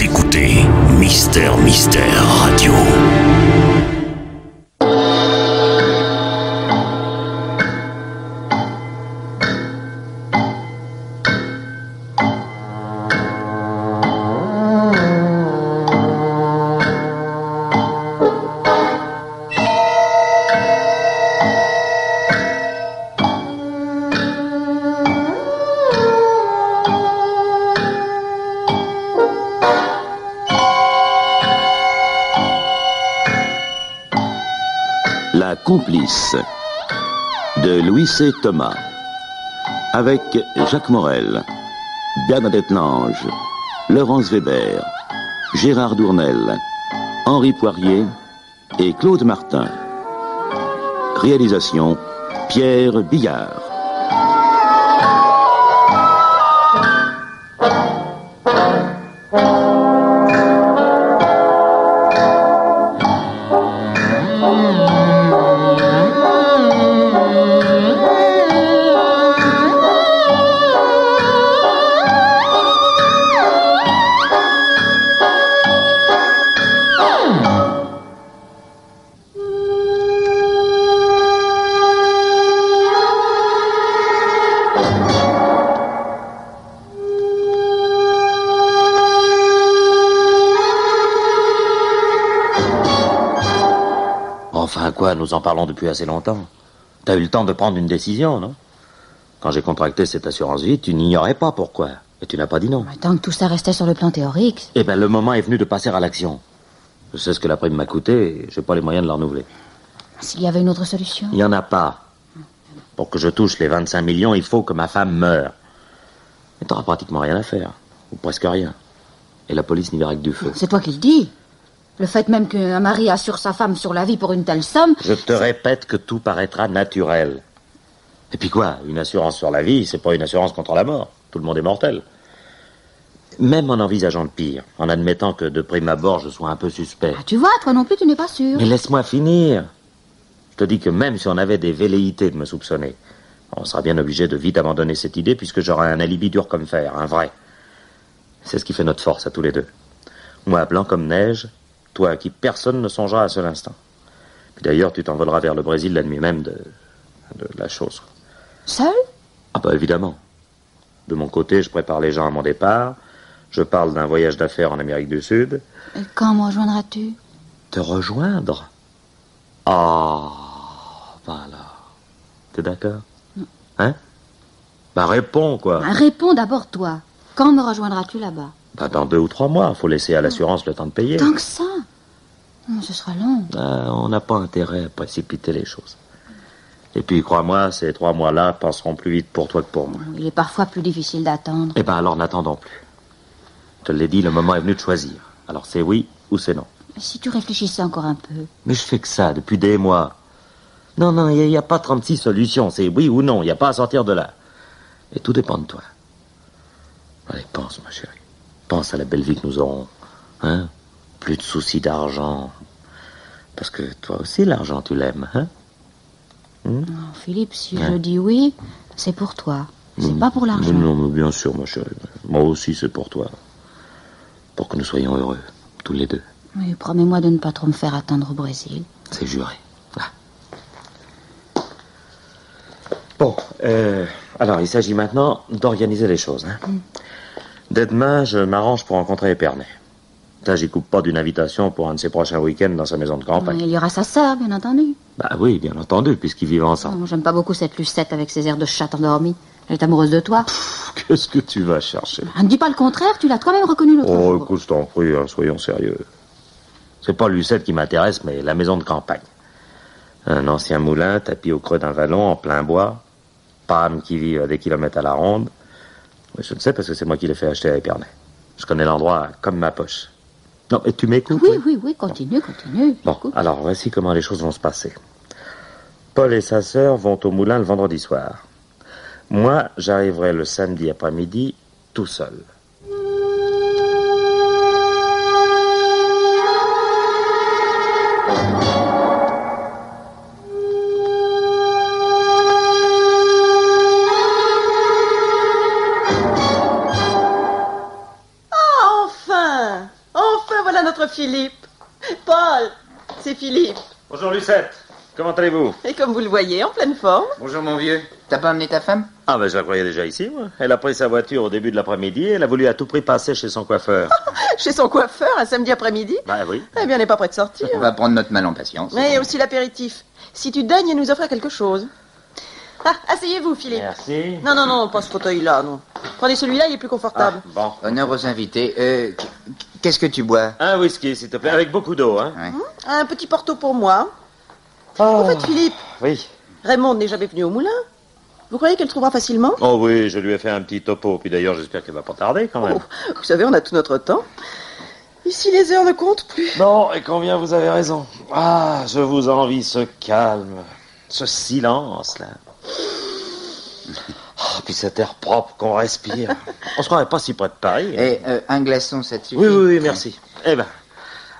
Écoutez Mister Mystère Radio. C. Thomas avec Jacques Morel, Bernadette Lange, Laurence Weber, Gérard Dournel, Henri Poirier et Claude Martin. Réalisation Pierre Billard. Enfin quoi, nous en parlons depuis assez longtemps. T'as eu le temps de prendre une décision, non? Quand j'ai contracté cette assurance vie, tu n'ignorais pas pourquoi. Et tu n'as pas dit non. Mais Tant que tout ça restait sur le plan théorique. Eh bien, le moment est venu de passer à l'action. Je sais ce que la prime m'a coûté et j'ai pas les moyens de la renouveler. S'il y avait une autre solution. Il n'y en a pas. Pour que je touche les 25 millions, il faut que ma femme meure. Mais t'auras pratiquement rien à faire. Ou presque rien. Et la police n'y verra que du feu. C'est toi qui le dis. Le fait même qu'un mari assure sa femme sur la vie pour une telle somme. Je te répète que tout paraîtra naturel. Et puis quoi Une assurance sur la vie, c'est pas une assurance contre la mort. Tout le monde est mortel. Même en envisageant le pire, en admettant que de prime abord je sois un peu suspect. Ah, tu vois, toi non plus, tu n'es pas sûr. Mais laisse-moi finir. Je te dis que même si on avait des velléités de me soupçonner, on sera bien obligé de vite abandonner cette idée puisque j'aurai un alibi dur comme fer, un vrai. C'est ce qui fait notre force à tous les deux. Moi, blanc comme neige, toi à qui personne ne songera à seul instant. Puis d'ailleurs, tu t'envoleras vers le Brésil la nuit même de, de la chose. Seul? Ah bah évidemment. De mon côté, je prépare les gens à mon départ. Je parle d'un voyage d'affaires en Amérique du Sud. Et quand me rejoindras-tu? Te rejoindre? Ah, voilà. T'es d'accord? Hein? Bah réponds, quoi. Ah, Réponds d'abord, toi. Quand me rejoindras-tu là-bas? Bah dans deux ou trois mois, faut laisser à l'assurance le temps de payer. Tant que ça Oh, Ce sera long. Ah, on n'a pas intérêt à précipiter les choses. Et puis, crois-moi, ces trois mois-là passeront plus vite pour toi que pour moi. Il est parfois plus difficile d'attendre. Eh ben alors, n'attendons plus. Je te l'ai dit, le moment est venu de choisir. Alors, c'est oui ou c'est non. Si tu réfléchissais encore un peu. Mais je fais que ça depuis des mois. Non, non, il n'y a, pas 36 solutions. C'est oui ou non. Il n'y a pas à sortir de là. Et tout dépend de toi. Allez, pense, ma chérie. Pense à la belle vie que nous aurons. Hein Plus de soucis d'argent. Parce que toi aussi, l'argent, tu l'aimes, hein? Non, Philippe, si je dis oui, c'est pour toi. C'est Mm. pas pour l'argent. Non, mais bien sûr, ma chérie. Moi aussi, c'est pour toi. Pour que nous soyons heureux, tous les deux. Oui, promets-moi de ne pas trop me faire atteindre au Brésil. C'est juré. Ah. Bon, euh, alors il s'agit maintenant d'organiser les choses. Hein. Dès demain, je m'arrange pour rencontrer Épernay. Ça, j'y coupe pas d'une invitation pour un de ses prochains week-ends dans sa maison de campagne. Il y aura sa sœur, bien entendu. Bah oui, bien entendu, puisqu'ils vivent ensemble. Oh, J'aime pas beaucoup cette Lucette avec ses airs de chatte endormie. Elle est amoureuse de toi. Qu'est-ce que tu vas chercher? Ah, Ne dis pas le contraire, tu l'as toi-même reconnu l'autre Oh, jour. écoute, je t'en prie, hein, soyons sérieux. C'est pas Lucette qui m'intéresse, mais la maison de campagne. Un ancien moulin, tapis au creux d'un vallon, en plein bois. Pam qui vit à des kilomètres à la ronde. Je le sais parce que c'est moi qui l'ai fait acheter à Épernay. Je connais l'endroit comme ma poche. Non, mais tu m'écoutes Oui, oui, oui, continue, continue. Bon, alors voici comment les choses vont se passer. Paul et sa sœur vont au moulin le vendredi soir. Moi, j'arriverai le samedi après-midi tout seul. Philippe. Paul, c'est Philippe. Bonjour Lucette, comment allez-vous? Et comme vous le voyez, en pleine forme. Bonjour mon vieux. T'as pas amené ta femme? Ah ben je la croyais déjà ici, moi. Elle a pris sa voiture au début de l'après-midi et elle a voulu à tout prix passer chez son coiffeur. Chez son coiffeur, un samedi après-midi? bah oui. Eh bien, on n'est pas prêt de sortir. On va prendre notre mal en patience. Mais aussi l'apéritif. Si tu daignes nous offrir quelque chose. Ah, asseyez-vous, Philippe. Merci. Non, non, non, pas ce fauteuil-là, non. Prenez celui-là, il est plus Ah, confortable. bon. Honneur aux invités. Euh, qu- Qu'est-ce que tu bois? Un whisky, s'il te plaît, avec beaucoup d'eau, hein. Ouais. Un petit porto pour moi. Oh. En fait, Philippe, Oui. Raymond n'est jamais venu au moulin. Vous croyez qu'elle trouvera facilement? Oh oui, je lui ai fait un petit topo, puis d'ailleurs j'espère qu'elle va pas tarder quand même. Oh, Vous savez, on a tout notre temps. Ici, les heures ne comptent plus. Non, et combien vous avez raison? Ah, je vous envie ce calme, ce silence là. Ah, puis cet air propre qu'on respire. On se croirait pas si près de Paris. hein. Et euh, un glaçon, ça te suffit Oui, oui, oui, merci. Eh ben,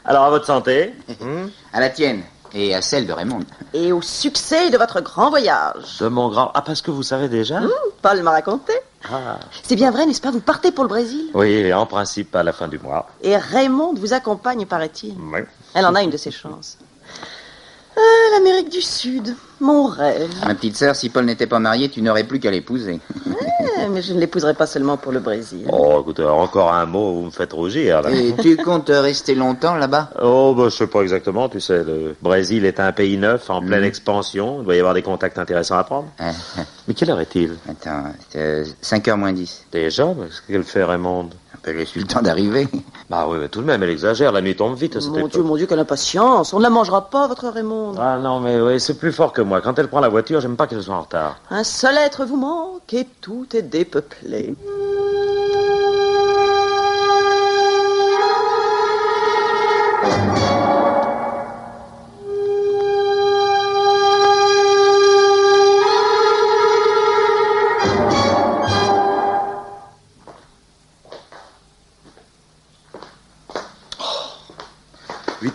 alors à votre santé. Hmm? À la tienne. Et à celle de Raymond. Et au succès de votre grand voyage. De mon grand. Ah, parce que vous savez déjà? Paul m'a raconté. Ah. C'est bien vrai, n'est-ce pas? Vous partez pour le Brésil. Oui, en principe à la fin du mois. Et Raymond vous accompagne, paraît-il. Oui. Elle en a une de ses chances. Ah, l'Amérique du Sud, mon rêve. Ma petite sœur, si Paul n'était pas marié, tu n'aurais plus qu'à l'épouser. Mais je ne l'épouserai pas seulement pour le Brésil. Oh, écoutez, encore un mot, vous me faites rougir là. Et tu comptes rester longtemps là-bas? Oh, bah, je sais pas exactement, tu sais, le Brésil est un pays neuf, en pleine expansion, il doit y avoir des contacts intéressants à prendre. Ah, ah, Mais quelle heure est-il? Attends, c'est 5h moins 10. Déjà? Mais Qu'elle fait Raymond? J'ai eu le temps d'arriver. Bah oui, tout de même, elle exagère, la nuit tombe vite. Mon Dieu, mon Dieu, quelle impatience. On ne la mangera pas, votre Raymond. Ah non, mais oui, c'est plus fort que moi. Quand elle prend la voiture, j'aime pas qu'elle soit en retard. Un seul être vous manque et tout est dépeuplé.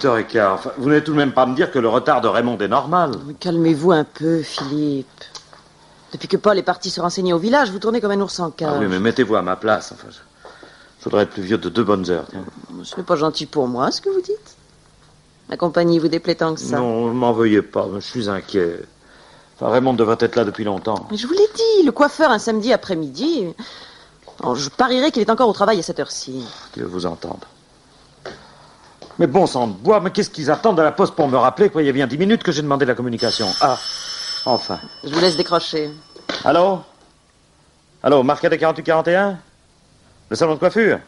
vous n'allez tout de même pas me dire que le retard de Raymond est normal. Calmez-vous un peu, Philippe. Depuis que Paul est parti se renseigner au village, vous tournez comme un ours en ah cage. Oui, mais mettez-vous à ma place. Enfin, je... voudrais être plus vieux de deux bonnes heures. Ce n'est pas gentil pour moi, ce que vous dites. La compagnie vous déplaît tant que ça. Non, ne m'en veuillez pas. Je suis inquiet. Enfin, Raymond devrait être là depuis longtemps. Mais je vous l'ai dit, le coiffeur un samedi après-midi. Oh, je parierais qu'il est encore au travail à cette heure-ci. Dieu vous entende. Mais bon sang de bois, mais qu'est-ce qu'ils attendent à la poste pour me rappeler quoi Il y a bien dix minutes que j'ai demandé la communication? Ah, enfin. Je vous laisse décrocher. Allô? Allô, Marquette 4841 Le salon de coiffure?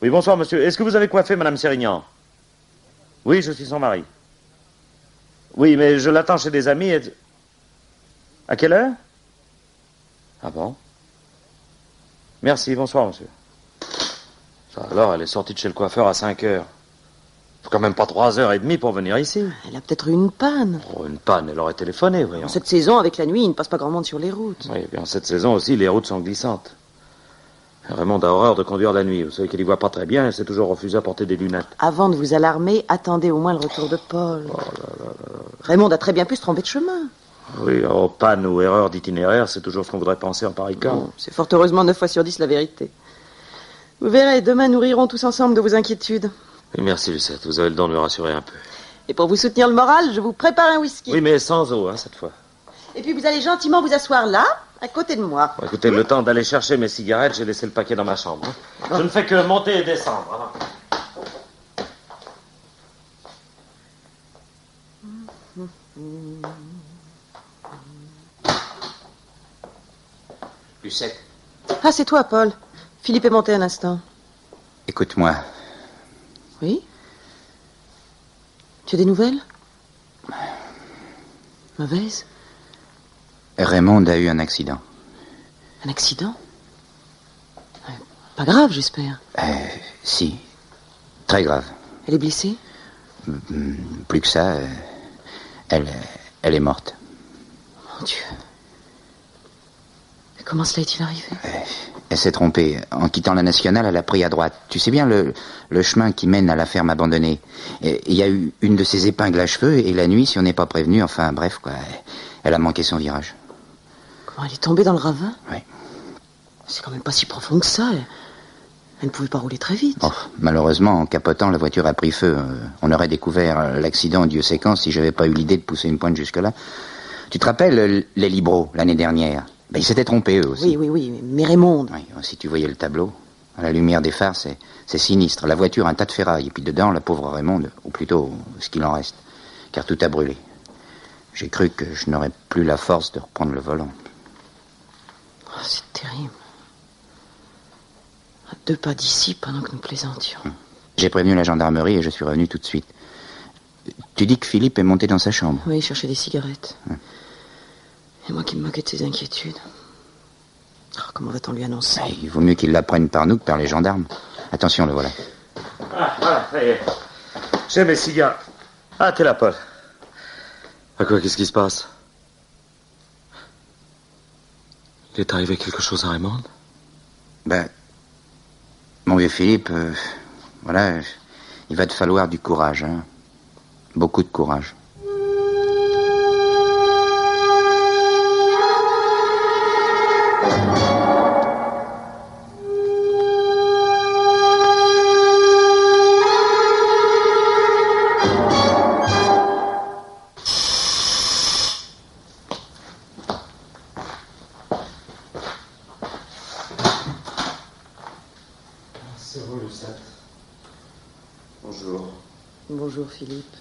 Oui, bonsoir, monsieur. Est-ce que vous avez coiffé Madame Sérignan? Oui, je suis son mari. Oui, mais je l'attends chez des amis et... À quelle heure? Ah bon? Merci, bonsoir, monsieur. Alors, elle est sortie de chez le coiffeur à 5 heures. Faut quand même pas trois heures et demie pour venir ici. Elle a peut-être eu une panne. Oh, une panne, elle aurait téléphoné, voyons. En cette saison, avec la nuit, il ne passe pas grand monde sur les routes. Oui, et puis en cette saison aussi, les routes sont glissantes. Raymond a horreur de conduire la nuit. Vous savez qu'elle y voit pas très bien, elle s'est toujours refusé à porter des lunettes. Avant de vous alarmer, attendez au moins le retour de Paul. Raymond a très bien pu se tromper de chemin. Oui, oh, panne ou erreur d'itinéraire, c'est toujours ce qu'on voudrait penser en pareil cas. Bon, c'est fort heureusement 9 fois sur 10 la vérité. Vous verrez, demain nous rirons tous ensemble de vos inquiétudes. Oui, merci, Lucette. Vous avez le don de me rassurer un peu. Et pour vous soutenir le moral, je vous prépare un whisky. Oui, mais sans eau, hein, cette fois. Et puis vous allez gentiment vous asseoir là, à côté de moi. Bon, écoutez, le temps d'aller chercher mes cigarettes, j'ai laissé le paquet dans ma chambre. hein. Je ne fais que monter et descendre. hein. Lucette, Ah, c'est toi, Paul. Philippe est monté un instant. écoute-moi. Oui Tu as des nouvelles? Mauvaises Raymond a eu un accident. Un accident? Euh, Pas grave, j'espère. Euh, si. Très grave. Elle est blessée? Plus que ça, euh, elle, elle est morte. Mon Dieu. Comment cela est-il arrivé? Elle s'est trompée. En quittant la nationale, elle a pris à droite. Tu sais bien le, le chemin qui mène à la ferme abandonnée. Il y a eu une de ces épingles à cheveux et la nuit, si on n'est pas prévenu, enfin bref quoi, elle a manqué son virage. Comment elle est tombée dans le ravin Oui. C'est quand même pas si profond que ça. Elle, Elle ne pouvait pas rouler très vite. Oh, malheureusement, en capotant, la voiture a pris feu. Euh, on aurait découvert euh, l'accident en Dieu séquence si j'avais pas eu l'idée de pousser une pointe jusque-là. Tu te rappelles euh, les Libros, l'année dernière? Ben, Ils s'étaient trompés, eux aussi. Oui, oui, oui, mais Raymond. Oui, si tu voyais le tableau, à la lumière des phares, c'est, c'est sinistre. La voiture, un tas de ferraille, et puis dedans, la pauvre Raymond, ou plutôt ce qu'il en reste, car tout a brûlé. J'ai cru que je n'aurais plus la force de reprendre le volant. Oh, c'est terrible. À deux pas d'ici pendant que nous plaisantions. Hum. J'ai prévenu la gendarmerie et je suis revenu tout de suite. Tu dis que Philippe est monté dans sa chambre Oui, il cherchait des cigarettes. Et moi qui me moquais de ses inquiétudes. Oh, comment va-t-on lui annoncer? Ben, Il vaut mieux qu'il l'apprenne par nous que par les gendarmes. Attention, le voilà. Ah, voilà, ça y est. J'ai mes cigares. Ah, t'es là, Paul. À quoi, qu'est-ce qui se passe? Il est arrivé quelque chose à Raymond? Ben, mon vieux Philippe, euh, voilà, il va te falloir du courage, hein. Beaucoup de courage. Bonjour. Bonjour, Philippe.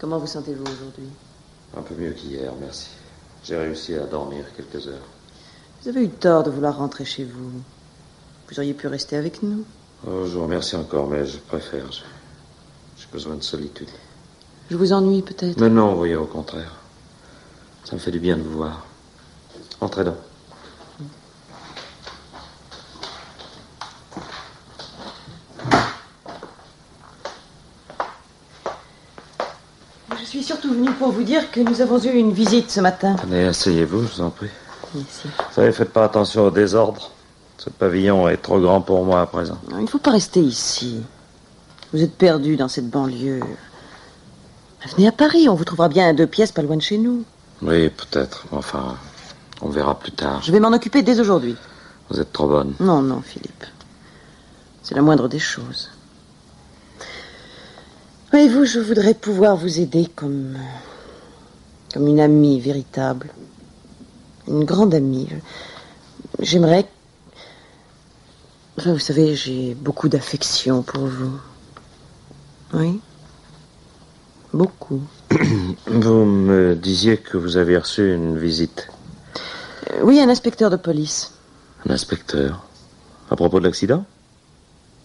Comment vous sentez-vous aujourd'hui? Un peu mieux qu'hier, merci. J'ai réussi à dormir quelques heures. Vous avez eu tort de vouloir rentrer chez vous. Vous auriez pu rester avec nous. Oh, je vous remercie encore, mais je préfère. J'ai besoin de solitude. Je vous ennuie peut-être? Mais non, voyez, au contraire. Ça me fait du bien de vous voir. Entrez donc. Je suis surtout venue pour vous dire que nous avons eu une visite ce matin. Tenez, asseyez-vous, je vous en prie. Ici. Vous savez, faites pas attention au désordre. Ce pavillon est trop grand pour moi à présent. Il ne faut pas rester ici. Vous êtes perdu dans cette banlieue. Venez à Paris, on vous trouvera bien à deux pièces pas loin de chez nous. Oui, peut-être. Enfin, on verra plus tard. Je vais m'en occuper dès aujourd'hui. Vous êtes trop bonne. Non, non, Philippe. C'est la moindre des choses. Voyez-vous, je voudrais pouvoir vous aider comme. Comme une amie véritable. Une grande amie. J'aimerais. Enfin, vous savez, j'ai beaucoup d'affection pour vous. Oui. Beaucoup. Vous me disiez que vous avez reçu une visite. Euh, oui, un inspecteur de police. Un inspecteur. À propos de l'accident?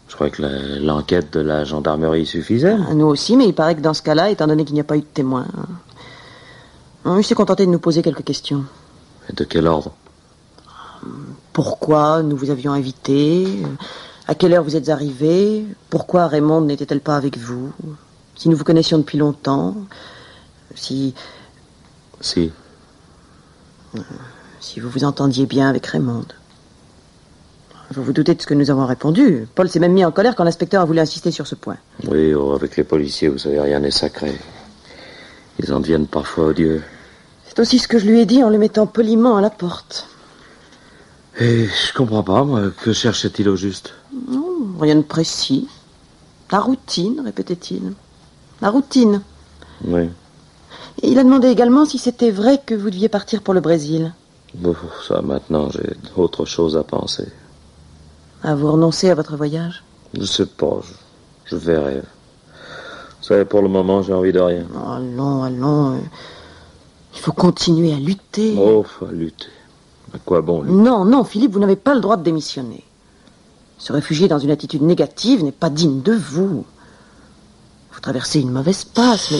Je croyais que l'enquête de la gendarmerie suffisait. À nous aussi, mais il paraît que dans ce cas-là, étant donné qu'il n'y a pas eu de témoin. hein, Il s'est contenté de nous poser quelques questions. Et de quel ordre? Pourquoi nous vous avions invité? À quelle heure vous êtes arrivé? Pourquoi Raymond n'était-elle pas avec vous? Si nous vous connaissions depuis longtemps? Si, Si. si vous vous entendiez bien avec Raymond Vous vous doutez de ce que nous avons répondu. Paul s'est même mis en colère quand l'inspecteur a voulu insister sur ce point. Oui, oh, avec les policiers, vous savez, rien n'est sacré. Ils en deviennent parfois odieux. C'est aussi ce que je lui ai dit en le mettant poliment à la porte. Et je comprends pas, moi, que cherchait-il au juste? Non, rien de précis. La routine, répétait-il. La routine. Oui. Et il a demandé également si c'était vrai que vous deviez partir pour le Brésil. Bon, ça, maintenant, j'ai autre chose à penser. À vous renoncer à votre voyage? Je sais pas, je, je verrai. Vous savez, pour le moment, j'ai envie de rien. Oh, Allons, allons. Il faut continuer à lutter. Oh, faut lutter. À quoi bon, lui Non, non, Philippe, vous n'avez pas le droit de démissionner. Se réfugier dans une attitude négative n'est pas digne de vous. Vous traversez une mauvaise passe, mais...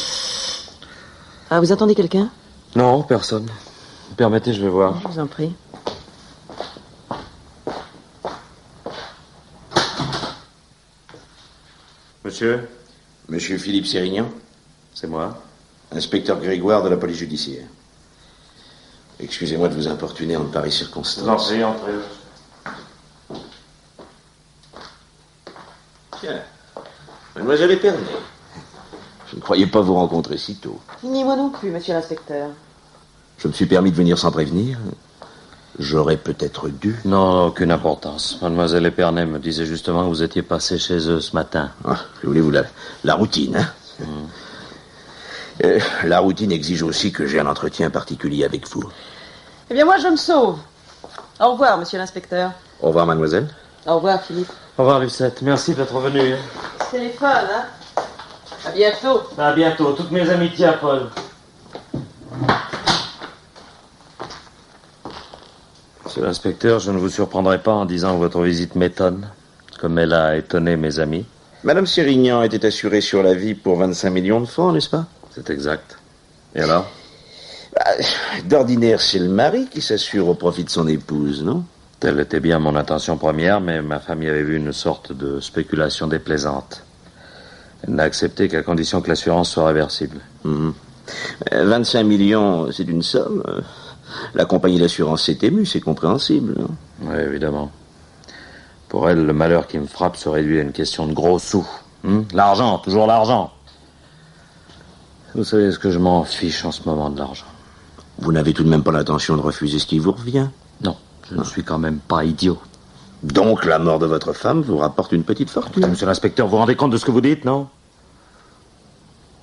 Ah, vous attendez quelqu'un? Non, personne. Permettez, je vais voir. Je vous en prie. Monsieur, Monsieur Philippe Sérignan, c'est moi. Inspecteur Grégoire de la police judiciaire. Excusez-moi de vous importuner en de pareilles circonstances. prie, entrez. Tiens, mademoiselle Épernay. Je ne croyais pas vous rencontrer si tôt. Ni moi non plus, monsieur l'inspecteur. Je me suis permis de venir sans prévenir. J'aurais peut-être dû. Non, aucune importance. Mademoiselle Épernay me disait justement que vous étiez passé chez eux ce matin. Ah, que voulez-vous, la, la routine, hein Euh, La routine exige aussi que j'ai un entretien particulier avec vous. Eh bien, moi, je me sauve. Au revoir, monsieur l'inspecteur. Au revoir, mademoiselle. Au revoir, Philippe. Au revoir, Lucette. Merci d'être venu. Téléphone, hein À bientôt. À bientôt. Toutes mes amitiés à Paul. Monsieur l'inspecteur, je ne vous surprendrai pas en disant que votre visite m'étonne, comme elle a étonné mes amis. Madame Sérignan était assurée sur la vie pour 25 millions de francs, n'est-ce pas? C'est exact. Et alors Bah, D'ordinaire, c'est le mari qui s'assure au profit de son épouse, non? Telle était bien mon intention première, mais ma femme y avait vu une sorte de spéculation déplaisante. Elle n'a accepté qu'à condition que l'assurance soit réversible. Euh, 25 millions, c'est une somme. Euh, La compagnie d'assurance s'est émue, c'est compréhensible. non? Oui, évidemment. Pour elle, le malheur qui me frappe se réduit à une question de gros sous. Hein l'argent, toujours l'argent. Vous savez ce que je m'en fiche en ce moment de l'argent. Vous n'avez tout de même pas l'intention de refuser ce qui vous revient? Non, je ne suis quand même pas idiot. Donc la mort de votre femme vous rapporte une petite fortune? Monsieur l'inspecteur, vous vous rendez compte de ce que vous dites, non?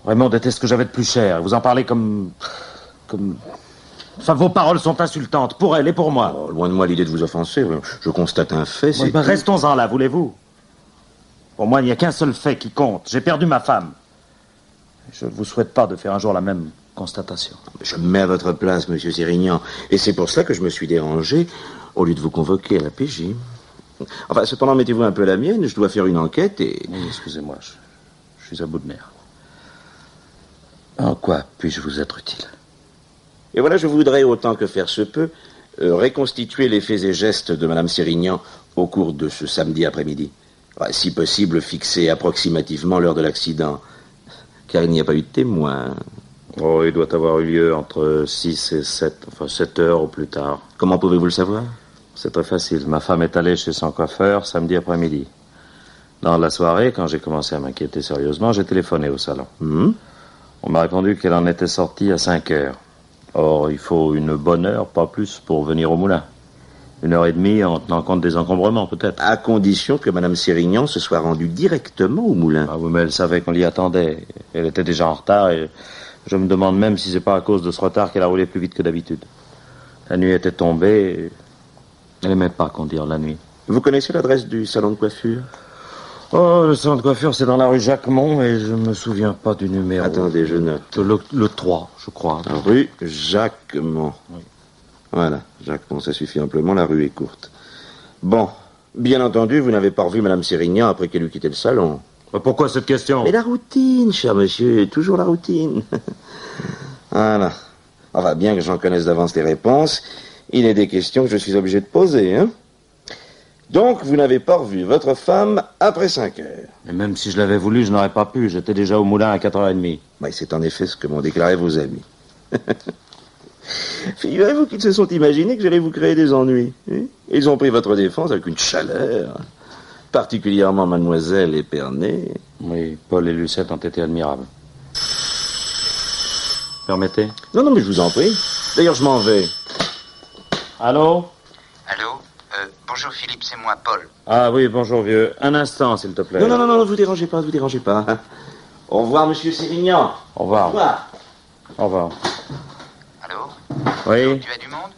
Raymond déteste ce que j'avais de plus cher. Vous en parlez comme... comme... Enfin, vos paroles sont insultantes, pour elle et pour moi. Oh, loin de moi l'idée de vous offenser. Je constate un fait, c'est... Oui, ben, restons-en là, voulez-vous? Pour moi, il n'y a qu'un seul fait qui compte. J'ai perdu ma femme. Je ne vous souhaite pas de faire un jour la même constatation. Je me mets à votre place, monsieur Sérignan. Et c'est pour cela que je me suis dérangé au lieu de vous convoquer à la PJ. Enfin, cependant, mettez-vous un peu à la mienne. Je dois faire une enquête et... Oui, excusez-moi, je, je suis à bout de nerfs. En quoi puis-je vous être utile? Et voilà, je voudrais, autant que faire se peut, euh, reconstituer les faits et gestes de Madame Sérignan au cours de ce samedi après-midi. Ouais, si possible, fixer approximativement l'heure de l'accident. Car il n'y a pas eu de témoin. Oh, il doit avoir eu lieu entre 6 et 7, enfin 7 heures au plus tard. Comment pouvez-vous le savoir? C'est très facile. Ma femme est allée chez son coiffeur samedi après-midi. Dans la soirée, quand j'ai commencé à m'inquiéter sérieusement, j'ai téléphoné au salon. Hmm? On m'a répondu qu'elle en était sortie à 5 heures. Or, il faut une bonne heure, pas plus, pour venir au moulin. Une heure et demie en tenant compte des encombrements, peut-être. À condition que Madame Sérignan se soit rendue directement au moulin. Ah oui, mais elle savait qu'on l'y attendait. Elle était déjà en retard et je me demande même si c'est pas à cause de ce retard qu'elle a roulé plus vite que d'habitude. La nuit était tombée et elle n'aimait pas conduire la nuit. Vous connaissez l'adresse du salon de coiffure? Oh, le salon de coiffure, c'est dans la rue Jacquemont et je me souviens pas du numéro. Attendez, je note. Le, le 3, je crois. Rue Jacquemont. Oui. Voilà, Jacquemont, ça suffit amplement, la rue est courte. Bon, bien entendu, vous n'avez pas revu Madame Sérignan après qu'elle eut quitté le salon. Mais Pourquoi cette question? Mais la routine, cher monsieur, toujours la routine. voilà. Enfin, bien que j'en connaisse d'avance les réponses, il est des questions que je suis obligé de poser, hein. Donc, vous n'avez pas revu votre femme après 5 heures. Et même si je l'avais voulu, je n'aurais pas pu. J'étais déjà au moulin à 4h30. Bah, c'est en effet ce que m'ont déclaré vos amis. Figurez-vous qu'ils se sont imaginés que j'allais vous créer des ennuis. hein. Ils ont pris votre défense avec une chaleur, particulièrement mademoiselle Épernay. Oui, Paul et Lucette ont été admirables. Permettez? Non, non, mais je vous en prie. D'ailleurs, je m'en vais. Allô? Allô? Euh, Bonjour Philippe, c'est moi, Paul. Ah oui, bonjour vieux. Un instant, s'il te plaît. Non, non, non, non, ne vous dérangez pas, ne vous dérangez pas. Au revoir, monsieur Sérignan. Au revoir. Au revoir. Au revoir. Oui Tu as du monde?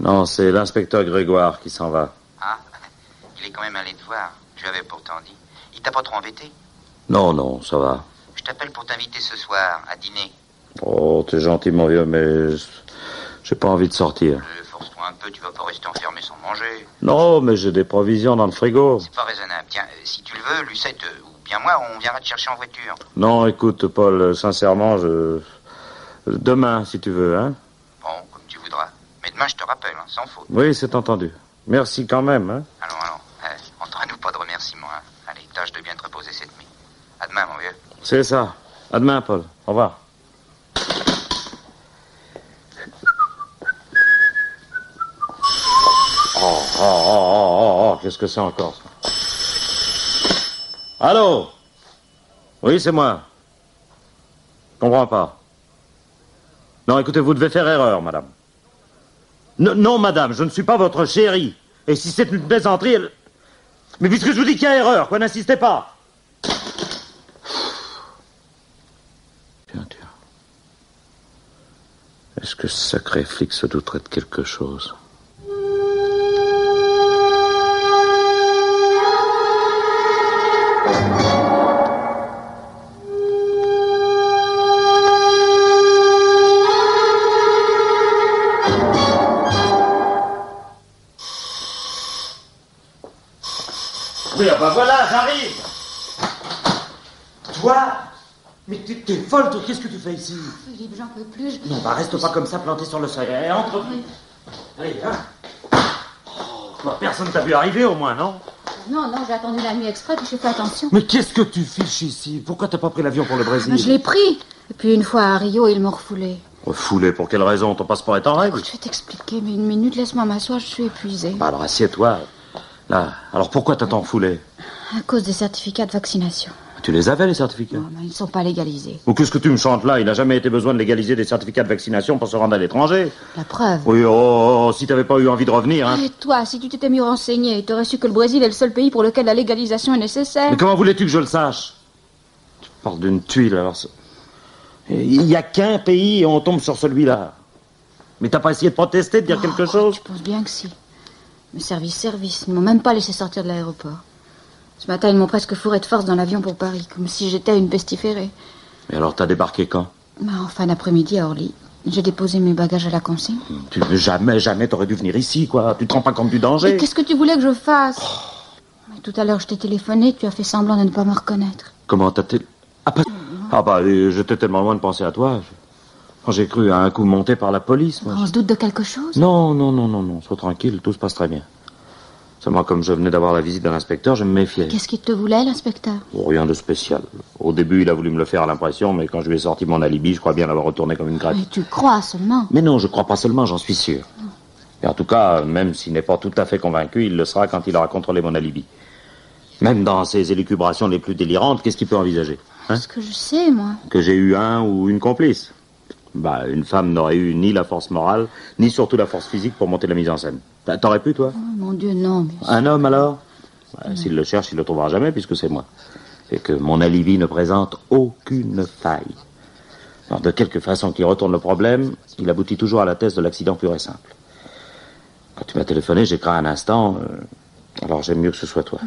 Non, c'est l'inspecteur Grégoire qui s'en va. Ah, il est quand même allé te voir. Je lui avais pourtant dit. Il t'a pas trop embêté? Non, non, ça va. Je t'appelle pour t'inviter ce soir à dîner. Oh, t'es gentil, mon vieux, mais j'ai pas envie de sortir. Euh, Force-toi un peu, tu vas pas rester enfermé sans manger. Non, mais j'ai des provisions dans le frigo. C'est pas raisonnable. Tiens, euh, si tu le veux, Lucette, euh, ou bien moi, on viendra te chercher en voiture. Non, écoute, Paul, sincèrement, je... Demain, si tu veux, hein Bon, comme tu voudras. Mais demain, je te rappelle, hein, sans faute. Oui, c'est entendu. Merci quand même, hein Allons, allons. Euh, entre nous, pas de remerciements. Hein. Allez, tâche de bien te reposer cette nuit. À demain, mon vieux. C'est ça. À demain, Paul. Au revoir. Oh, oh, oh, oh, oh, oh, qu'est-ce que c'est encore ça? Allô? Oui, c'est moi. Comprends pas. Non, écoutez, vous devez faire erreur, madame. Non, madame, je ne suis pas votre chérie. Et si c'est une plaisanterie, elle... Mais puisque je vous dis qu'il y a erreur, quoi, n'insistez pas. Tiens, tiens. Est-ce que ce sacré flic se douterait de quelque chose? Bah voilà, j'arrive Toi Mais t'es t'es folle, toi, qu'est-ce que tu fais ici? Philippe, j'en peux plus. je- Non, bah reste pas comme ça planté sur le seuil. Allez, entre. Allez, hein Oh, bah, Personne t'a vu arriver au moins, non? Non, non, j'ai attendu la nuit exprès, puis j'ai fait attention. Mais qu'est-ce que tu fiches ici? Pourquoi t'as pas pris l'avion pour le Brésil? Mais je l'ai pris. Et puis une fois à Rio, ils m'ont refoulé. Refoulé, pour quelle raison? Ton passeport est en règle Écoute, je vais t'expliquer, mais une minute, laisse-moi m'asseoir, je suis épuisée. Bah alors assieds-toi. Là, alors pourquoi t'as tant refoulé À cause des certificats de vaccination. Tu les avais, les certificats Non, mais ils ne sont pas légalisés. Ou qu'est-ce que tu me chantes là? Il n'a jamais été besoin de légaliser des certificats de vaccination pour se rendre à l'étranger. La preuve. Oui, oh, oh, oh, si t'avais pas eu envie de revenir, hein. Et toi, si tu t'étais mieux renseigné, tu aurais su que le Brésil est le seul pays pour lequel la légalisation est nécessaire. Mais comment voulais-tu que je le sache? Tu parles d'une tuile, alors... Il n'y a qu'un pays et on tombe sur celui-là. Mais t'as pas essayé de protester, de dire quelque Oh, chose? Je pense bien que si. Mais service, service, ils ne m'ont même pas laissé sortir de l'aéroport. Ce matin, ils m'ont presque fourré de force dans l'avion pour Paris, comme si j'étais une pestiférée. Et alors t'as débarqué quand? Mais en fin d'après-midi à Orly, j'ai déposé mes bagages à la consigne. Tu jamais, jamais t'aurais dû venir ici, quoi. Tu te rends pas compte du danger Mais qu'est-ce que tu voulais que je fasse? Mais Tout à l'heure, je t'ai téléphoné, tu as fait semblant de ne pas me reconnaître. Comment t'as-t-il... Ah, pas... ah bah, j'étais tellement loin de penser à toi. Je- j'ai cru à un coup monté par la police, moi. On se doute de quelque chose? Non, non, non, non, non. Sois tranquille, tout se passe très bien. Seulement, comme je venais d'avoir la visite de l'inspecteur, je me méfiais. Qu'est-ce qu'il te voulait, l'inspecteur? Oh, rien de spécial. Au début, il a voulu me le faire à l'impression, mais quand je lui ai sorti mon alibi, je crois bien l'avoir retourné comme une gratte. Mais tu crois seulement? Mais non, je crois pas seulement, j'en suis sûr. Et en tout cas, même s'il n'est pas tout à fait convaincu, il le sera quand il aura contrôlé mon alibi. Même dans ses élucubrations les plus délirantes, qu'est-ce qu'il peut envisager hein? Ce que je sais, moi. Que j'ai eu un ou une complice Bah, une femme n'aurait eu ni la force morale, ni surtout la force physique pour monter la mise en scène. T'a- T'aurais pu, toi? Oh, mon Dieu, non. Un homme, alors? Ouais, S'il le cherche, il le trouvera jamais, puisque c'est moi. Et que mon alibi ne présente aucune faille. Alors, de quelque façon qu'il retourne le problème, il aboutit toujours à la thèse de l'accident pur et simple. Quand tu m'as téléphoné, j'ai craint un instant. euh, alors, j'aime mieux que ce soit toi.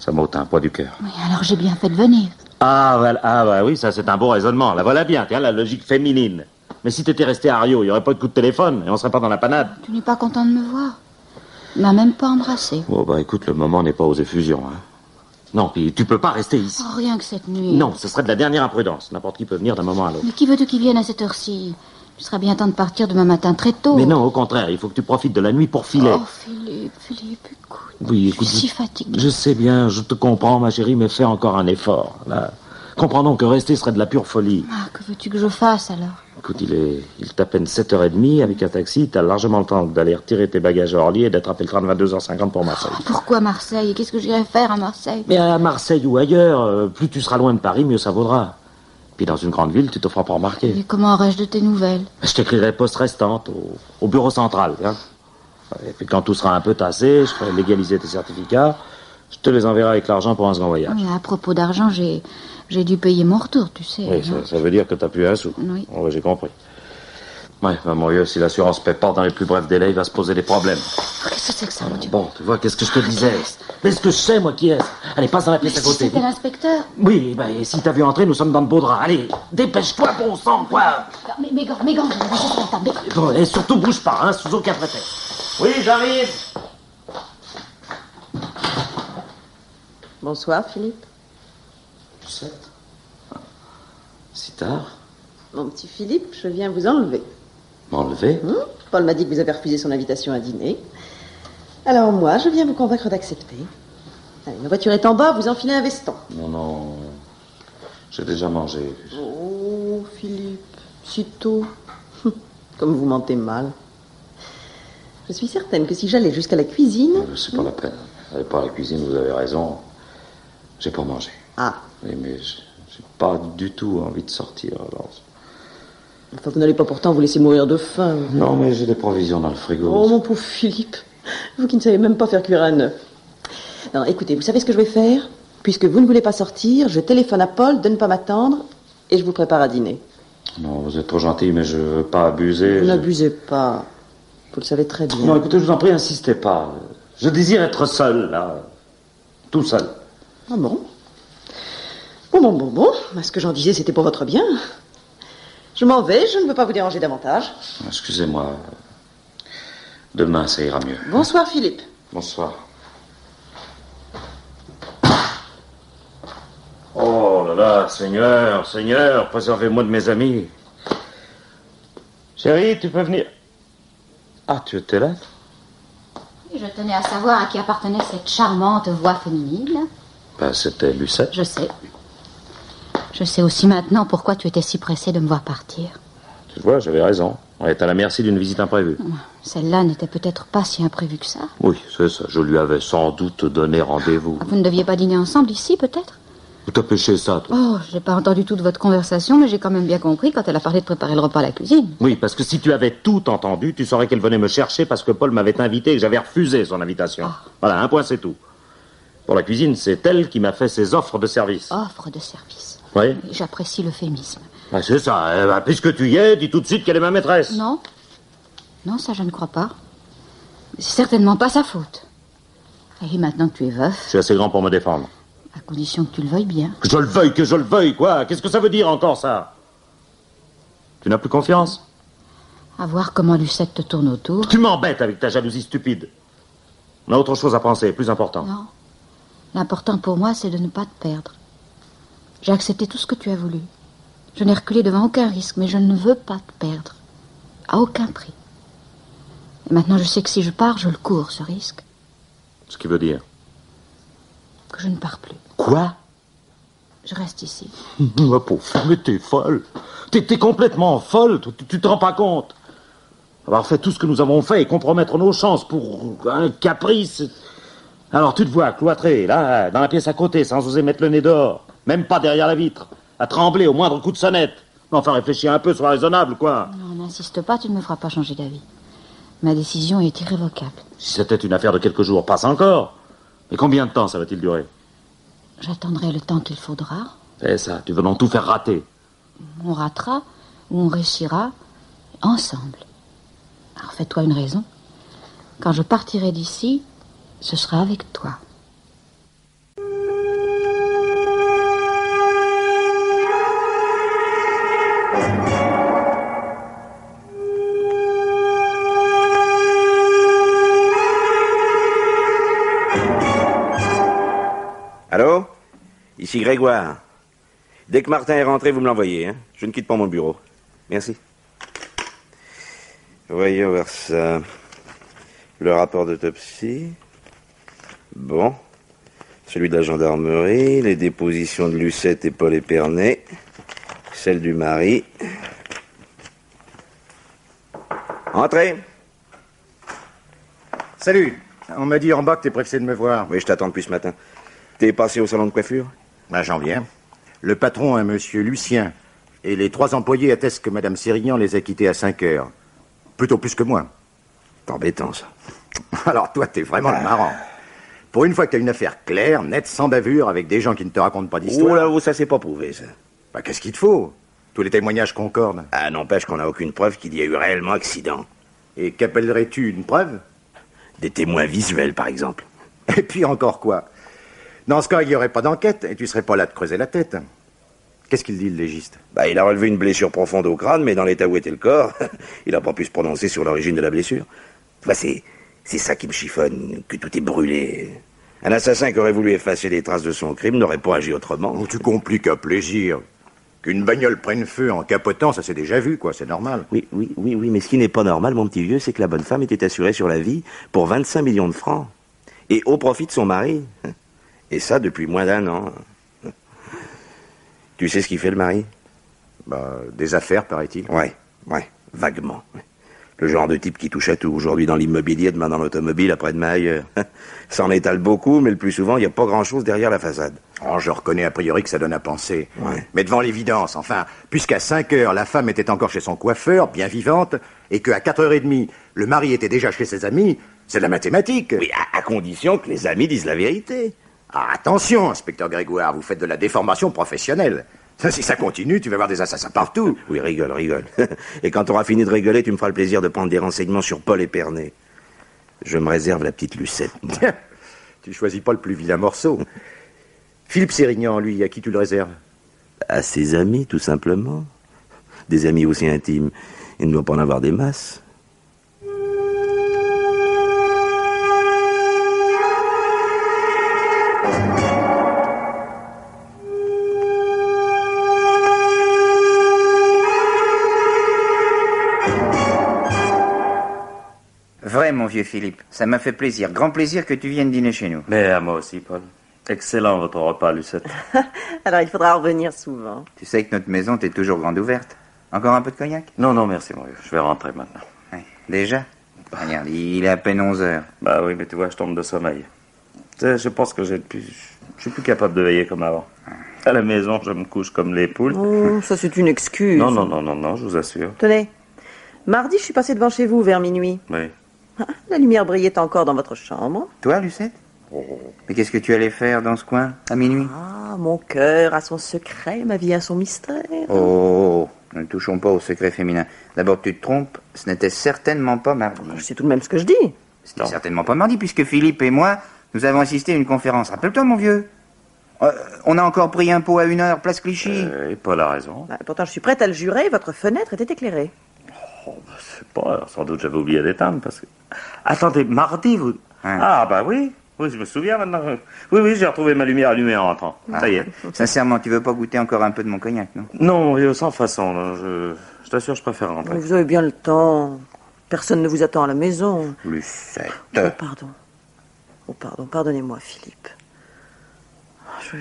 Ça m'ôte un poids du cœur. Oui, alors j'ai bien fait de venir. Ah, ah bah oui, ça c'est un beau raisonnement. La voilà bien, tiens, la logique féminine. Mais si t'étais resté à Rio, il n'y aurait pas de coup de téléphone et on serait pas dans la panade. Tu n'es pas content de me voir Il m'a même pas embrassé. Bon, bah écoute, le moment n'est pas aux effusions. Hein. Non, puis tu peux pas rester ici. Oh, rien que cette nuit. Non, ce serait de la dernière imprudence. N'importe qui peut venir d'un moment à l'autre. Mais qui veux-tu qu'il vienne à cette heure-ci? Il sera bien temps de partir demain matin très tôt. Mais non, au contraire, il faut que tu profites de la nuit pour filer. Oh, Philippe, Philippe, écoute. oui, Je écoute. suis si fatiguée. Je sais bien, je te comprends, ma chérie, mais fais encore un effort. Là. Comprends donc que rester serait de la pure folie. Ah, que veux-tu que je fasse alors? Écoute, il est, il est à peine 7h30 avec un taxi. T'as largement le temps d'aller retirer tes bagages à Orly et d'attraper le train de 22h50 pour Marseille. Pourquoi Marseille? Et qu'est-ce que j'irai faire à Marseille? Mais à Marseille ou ailleurs, euh, plus tu seras loin de Paris, mieux ça vaudra. Puis dans une grande ville, tu te feras pas remarquer. Et comment aurais-je de tes nouvelles? Je t'écrirai poste restante au, au bureau central. Hein. Et puis quand tout sera un peu tassé, je ferai légaliser tes certificats. Je te les enverrai avec l'argent pour un second voyage. Mais à propos d'argent, j'ai j'ai dû payer mon retour, tu sais. Oui, ça, ça veut dire que t'as plus un sou. Oui. Oh, j'ai compris. Ouais, mon vieux, si l'assurance paie pas dans les plus brefs délais, il va se poser des problèmes. Qu'est-ce que c'est que ça, mon Dieu Bon, tu vois, qu'est-ce que je te disais Mais ce que je sais, moi, qui est Allez, passe dans la Mais pièce à si côté. c'était l'inspecteur Oui, et si t'as vu entrer, nous sommes dans de beaux draps. Allez, dépêche-toi, bon sang, quoi Mais mes gants, mes gants, je. Mais- Bon, et surtout, bouge pas, hein, sous aucun prétexte. Oui, j'arrive Bonsoir, Philippe. Sept. Si Mon petit Philippe, je viens vous enlever. M'enlever? Hmm Paul m'a dit que vous avez refusé son invitation à dîner. Alors moi, je viens vous convaincre d'accepter. Allez, ma voiture est en bas, vous enfilez un veston. Non, non. J'ai déjà mangé. Oh, Philippe, si tôt. Comme vous mentez mal. Je suis certaine que si j'allais jusqu'à la cuisine... C'est pas la peine. Allez pas à la cuisine, vous avez raison. J'ai pas mangé. Ah, Oui, mais j'ai pas du tout envie de sortir. Alors, Enfin, vous n'allez pas pourtant vous laisser mourir de faim. Non, mais j'ai des provisions dans le frigo. Oh, mon pauvre Philippe. Vous qui ne savez même pas faire cuire un œuf. Non, écoutez, vous savez ce que je vais faire? Puisque vous ne voulez pas sortir, je téléphone à Paul de ne pas m'attendre et je vous prépare à dîner. Non, vous êtes trop gentil, mais je veux pas abuser. Vous je- n'abusez pas. Vous le savez très bien. Non, écoutez, je vous en prie, insistez pas. Je désire être seul, là. Tout seul. Ah bon? Bon, bon, bon, bon. Ce que j'en disais, c'était pour votre bien. Je m'en vais, je ne veux pas vous déranger davantage. Excusez-moi. Demain, ça ira mieux. Bonsoir, Philippe. Bonsoir. Oh là là, Seigneur, Seigneur, préservez-moi de mes amis. Chérie, tu peux venir. Ah, tu étais là? Je tenais à savoir à qui appartenait cette charmante voix féminine. Ben, c'était Lucette. Je sais. Je sais aussi maintenant pourquoi tu étais si pressé de me voir partir. Tu vois, j'avais raison. On est à la merci d'une visite imprévue. Celle-là n'était peut-être pas si imprévue que ça. Oui, c'est ça. Je lui avais sans doute donné rendez-vous. Vous ne deviez pas dîner ensemble ici, peut-être? Où t'as pêché ça, toi Oh, j'ai pas entendu toute votre conversation, mais j'ai quand même bien compris quand elle a parlé de préparer le repas à la cuisine. Oui, parce que si tu avais tout entendu, tu saurais qu'elle venait me chercher parce que Paul m'avait invité et que j'avais refusé son invitation. Voilà, un point, c'est tout. Pour la cuisine, c'est elle qui m'a fait ses offres de service. Offre de service. Oui J'apprécie l'euphémisme. Ah, C'est ça. Eh ben, puisque tu y es, dis tout de suite qu'elle est ma maîtresse. Non Non, ça je ne crois pas. C'est certainement pas sa faute. Et maintenant que tu es veuf, Je suis assez grand pour me défendre. à condition que tu le veuilles bien. Que je le veuille, que je le veuille, quoi Qu'est-ce que ça veut dire encore, ça? Tu n'as plus confiance? À voir comment Lucette te tourne autour. Tu m'embêtes avec ta jalousie stupide. On a autre chose à penser, plus important. Non. L'important pour moi, c'est de ne pas te perdre. J'ai accepté tout ce que tu as voulu. Je n'ai reculé devant aucun risque, mais je ne veux pas te perdre. À aucun prix. Et maintenant, je sais que si je pars, je le cours, ce risque. Ce qui veut dire Que je ne pars plus. Quoi? Je reste ici. Ma pauvre mais t'es folle. T'es t'es complètement folle. Tu, tu- tu te rends pas compte. Avoir fait tout ce que nous avons fait et compromettre nos chances pour un caprice. Alors tu te vois cloîtré, là, dans la pièce à côté, sans oser mettre le nez dehors. Même pas derrière la vitre. À trembler au moindre coup de sonnette. Mais Enfin, réfléchis un peu, sois raisonnable, quoi. Non, n'insiste pas, tu ne me feras pas changer d'avis. Ma décision est irrévocable. Si c'était une affaire de quelques jours, passe encore. Mais combien de temps ça va-t-il durer? J'attendrai le temps qu'il faudra. C'est ça, tu veux donc tout faire rater. On ratera ou on réussira ensemble. Alors fais-toi une raison. Quand je partirai d'ici, ce sera avec toi. Allô? Ici Grégoire. Dès que Martin est rentré, vous me l'envoyez. Hein? Je ne quitte pas mon bureau. Merci. Voyons voir ça. Le rapport d'autopsie. Bon. Celui de la gendarmerie, les dépositions de Lucette et Paul Épernay, celle du mari. Entrez. Salut. On m'a dit en bas que t'es pressé de me voir. Oui, je t'attends depuis ce matin. T'es passé au salon de coiffure? Ben, j'en viens. Le patron, un monsieur Lucien, et les trois employés attestent que Madame Sérignan les a quittés à 5 heures. Plutôt plus que moi. C'est embêtant, ça. Alors toi, t'es vraiment le marrant. Pour une fois que t'as une affaire claire, nette, sans bavure, avec des gens qui ne te racontent pas Oh d'histoire. là, oh, ça c'est pas prouvé, ça. Ben, qu'est-ce qu'il te faut? Tous les témoignages concordent. Ah, n'empêche qu'on n'a aucune preuve qu'il y ait eu réellement accident. Et qu'appellerais-tu une preuve? Des témoins visuels, par exemple. Et puis encore quoi? Dans ce cas, il n'y aurait pas d'enquête, et tu serais pas là de creuser la tête. Qu'est-ce qu'il dit, le légiste? Bah, il a relevé une blessure profonde au crâne, mais dans l'état où était le corps, il n'a pas pu se prononcer sur l'origine de la blessure. Bah, c'est, c'est ça qui me chiffonne, que tout est brûlé. Un assassin qui aurait voulu effacer les traces de son crime n'aurait pas agi autrement. Oh, tu compliques à plaisir. Qu'une bagnole prenne feu en capotant, ça s'est déjà vu, quoi, c'est normal. Oui, oui, oui, oui, mais ce qui n'est pas normal, mon petit vieux, c'est que la bonne femme était assurée sur la vie pour 25 millions de francs. Et au profit de son mari. Et ça depuis moins d'un an. Tu sais ce qu'il fait, le mari? Bah, des affaires, paraît-il. Ouais, ouais, vaguement. Le genre de type qui touche à tout. Aujourd'hui dans l'immobilier, demain dans l'automobile, après-demain ailleurs. Ça en étale beaucoup, mais le plus souvent, il n'y a pas grand-chose derrière la façade. Oh, je reconnais a priori que ça donne à penser. Ouais. Mais devant l'évidence, enfin, puisqu'à 5 heures, la femme était encore chez son coiffeur, bien vivante, et qu'à 4h30, le mari était déjà chez ses amis, c'est de la mathématique. Oui, à, à condition que les amis disent la vérité. Ah, attention, inspecteur Grégoire, vous faites de la déformation professionnelle. Ça, Si ça continue, tu vas voir des assassins partout. Oui, rigole, rigole. Et quand t'auras fini de rigoler, tu me feras le plaisir de prendre des renseignements sur Paul Épernay. Je me réserve la petite Lucette. Tiens, tu choisis pas le plus vilain morceau. Philippe Sérignan, lui, à qui tu le réserves? À ses amis, tout simplement. Des amis aussi intimes. Il ne doit pas en avoir des masses. Mon vieux Philippe, ça m'a fait plaisir, grand plaisir que tu viennes dîner chez nous. Mais à moi aussi, Paul. Excellent votre repas, Lucette. Alors il faudra revenir souvent. Tu sais que notre maison t'est toujours grande ouverte. Encore un peu de cognac? Non, non, merci, mon vieux. Je vais rentrer maintenant. Ouais. Déjà? Regarde, il est à peine 11 heures. Bah oui, mais tu vois, je tombe de sommeil. Tu sais, je pense que j'ai plus... Je suis plus capable de veiller comme avant. À la maison, je me couche comme les poules. Oh, ça c'est une excuse. Non, non, non, non, non, je vous assure. Tenez, mardi je suis passé devant chez vous vers minuit. Oui. Ah, La lumière brillait encore dans votre chambre. Toi, Lucette? Mais qu'est-ce que tu allais faire dans ce coin, à minuit? Ah, mon cœur a son secret, ma vie a son mystère. Oh, ne touchons pas au secret féminin. D'abord, tu te trompes, ce n'était certainement pas mardi. Je sais tout de même ce que je dis. Ce n'est certainement pas mardi, puisque Philippe et moi, nous avons assisté à une conférence. Rappelle-toi, mon vieux. Euh, on a encore pris un pot à une heure, place Clichy. Euh, et Paul a raison. Ah, pourtant, je suis prête à le jurer, votre fenêtre était éclairée. Oh, bah, c'est pas... sans doute, j'avais oublié d'éteindre, parce que... Attendez, mardi, vous... Hein. Ah, bah oui. Oui, je me souviens maintenant. Oui, oui, j'ai retrouvé ma lumière allumée en rentrant. Ça y est. Sincèrement, tu veux pas goûter encore un peu de mon cognac, non? Non, sans façon. là, Je, je t'assure, je préfère rentrer. Vous avez bien le temps. Personne ne vous attend à la maison. Lucette. Oh, pardon. Oh, pardon. Pardonnez-moi, Philippe. Je,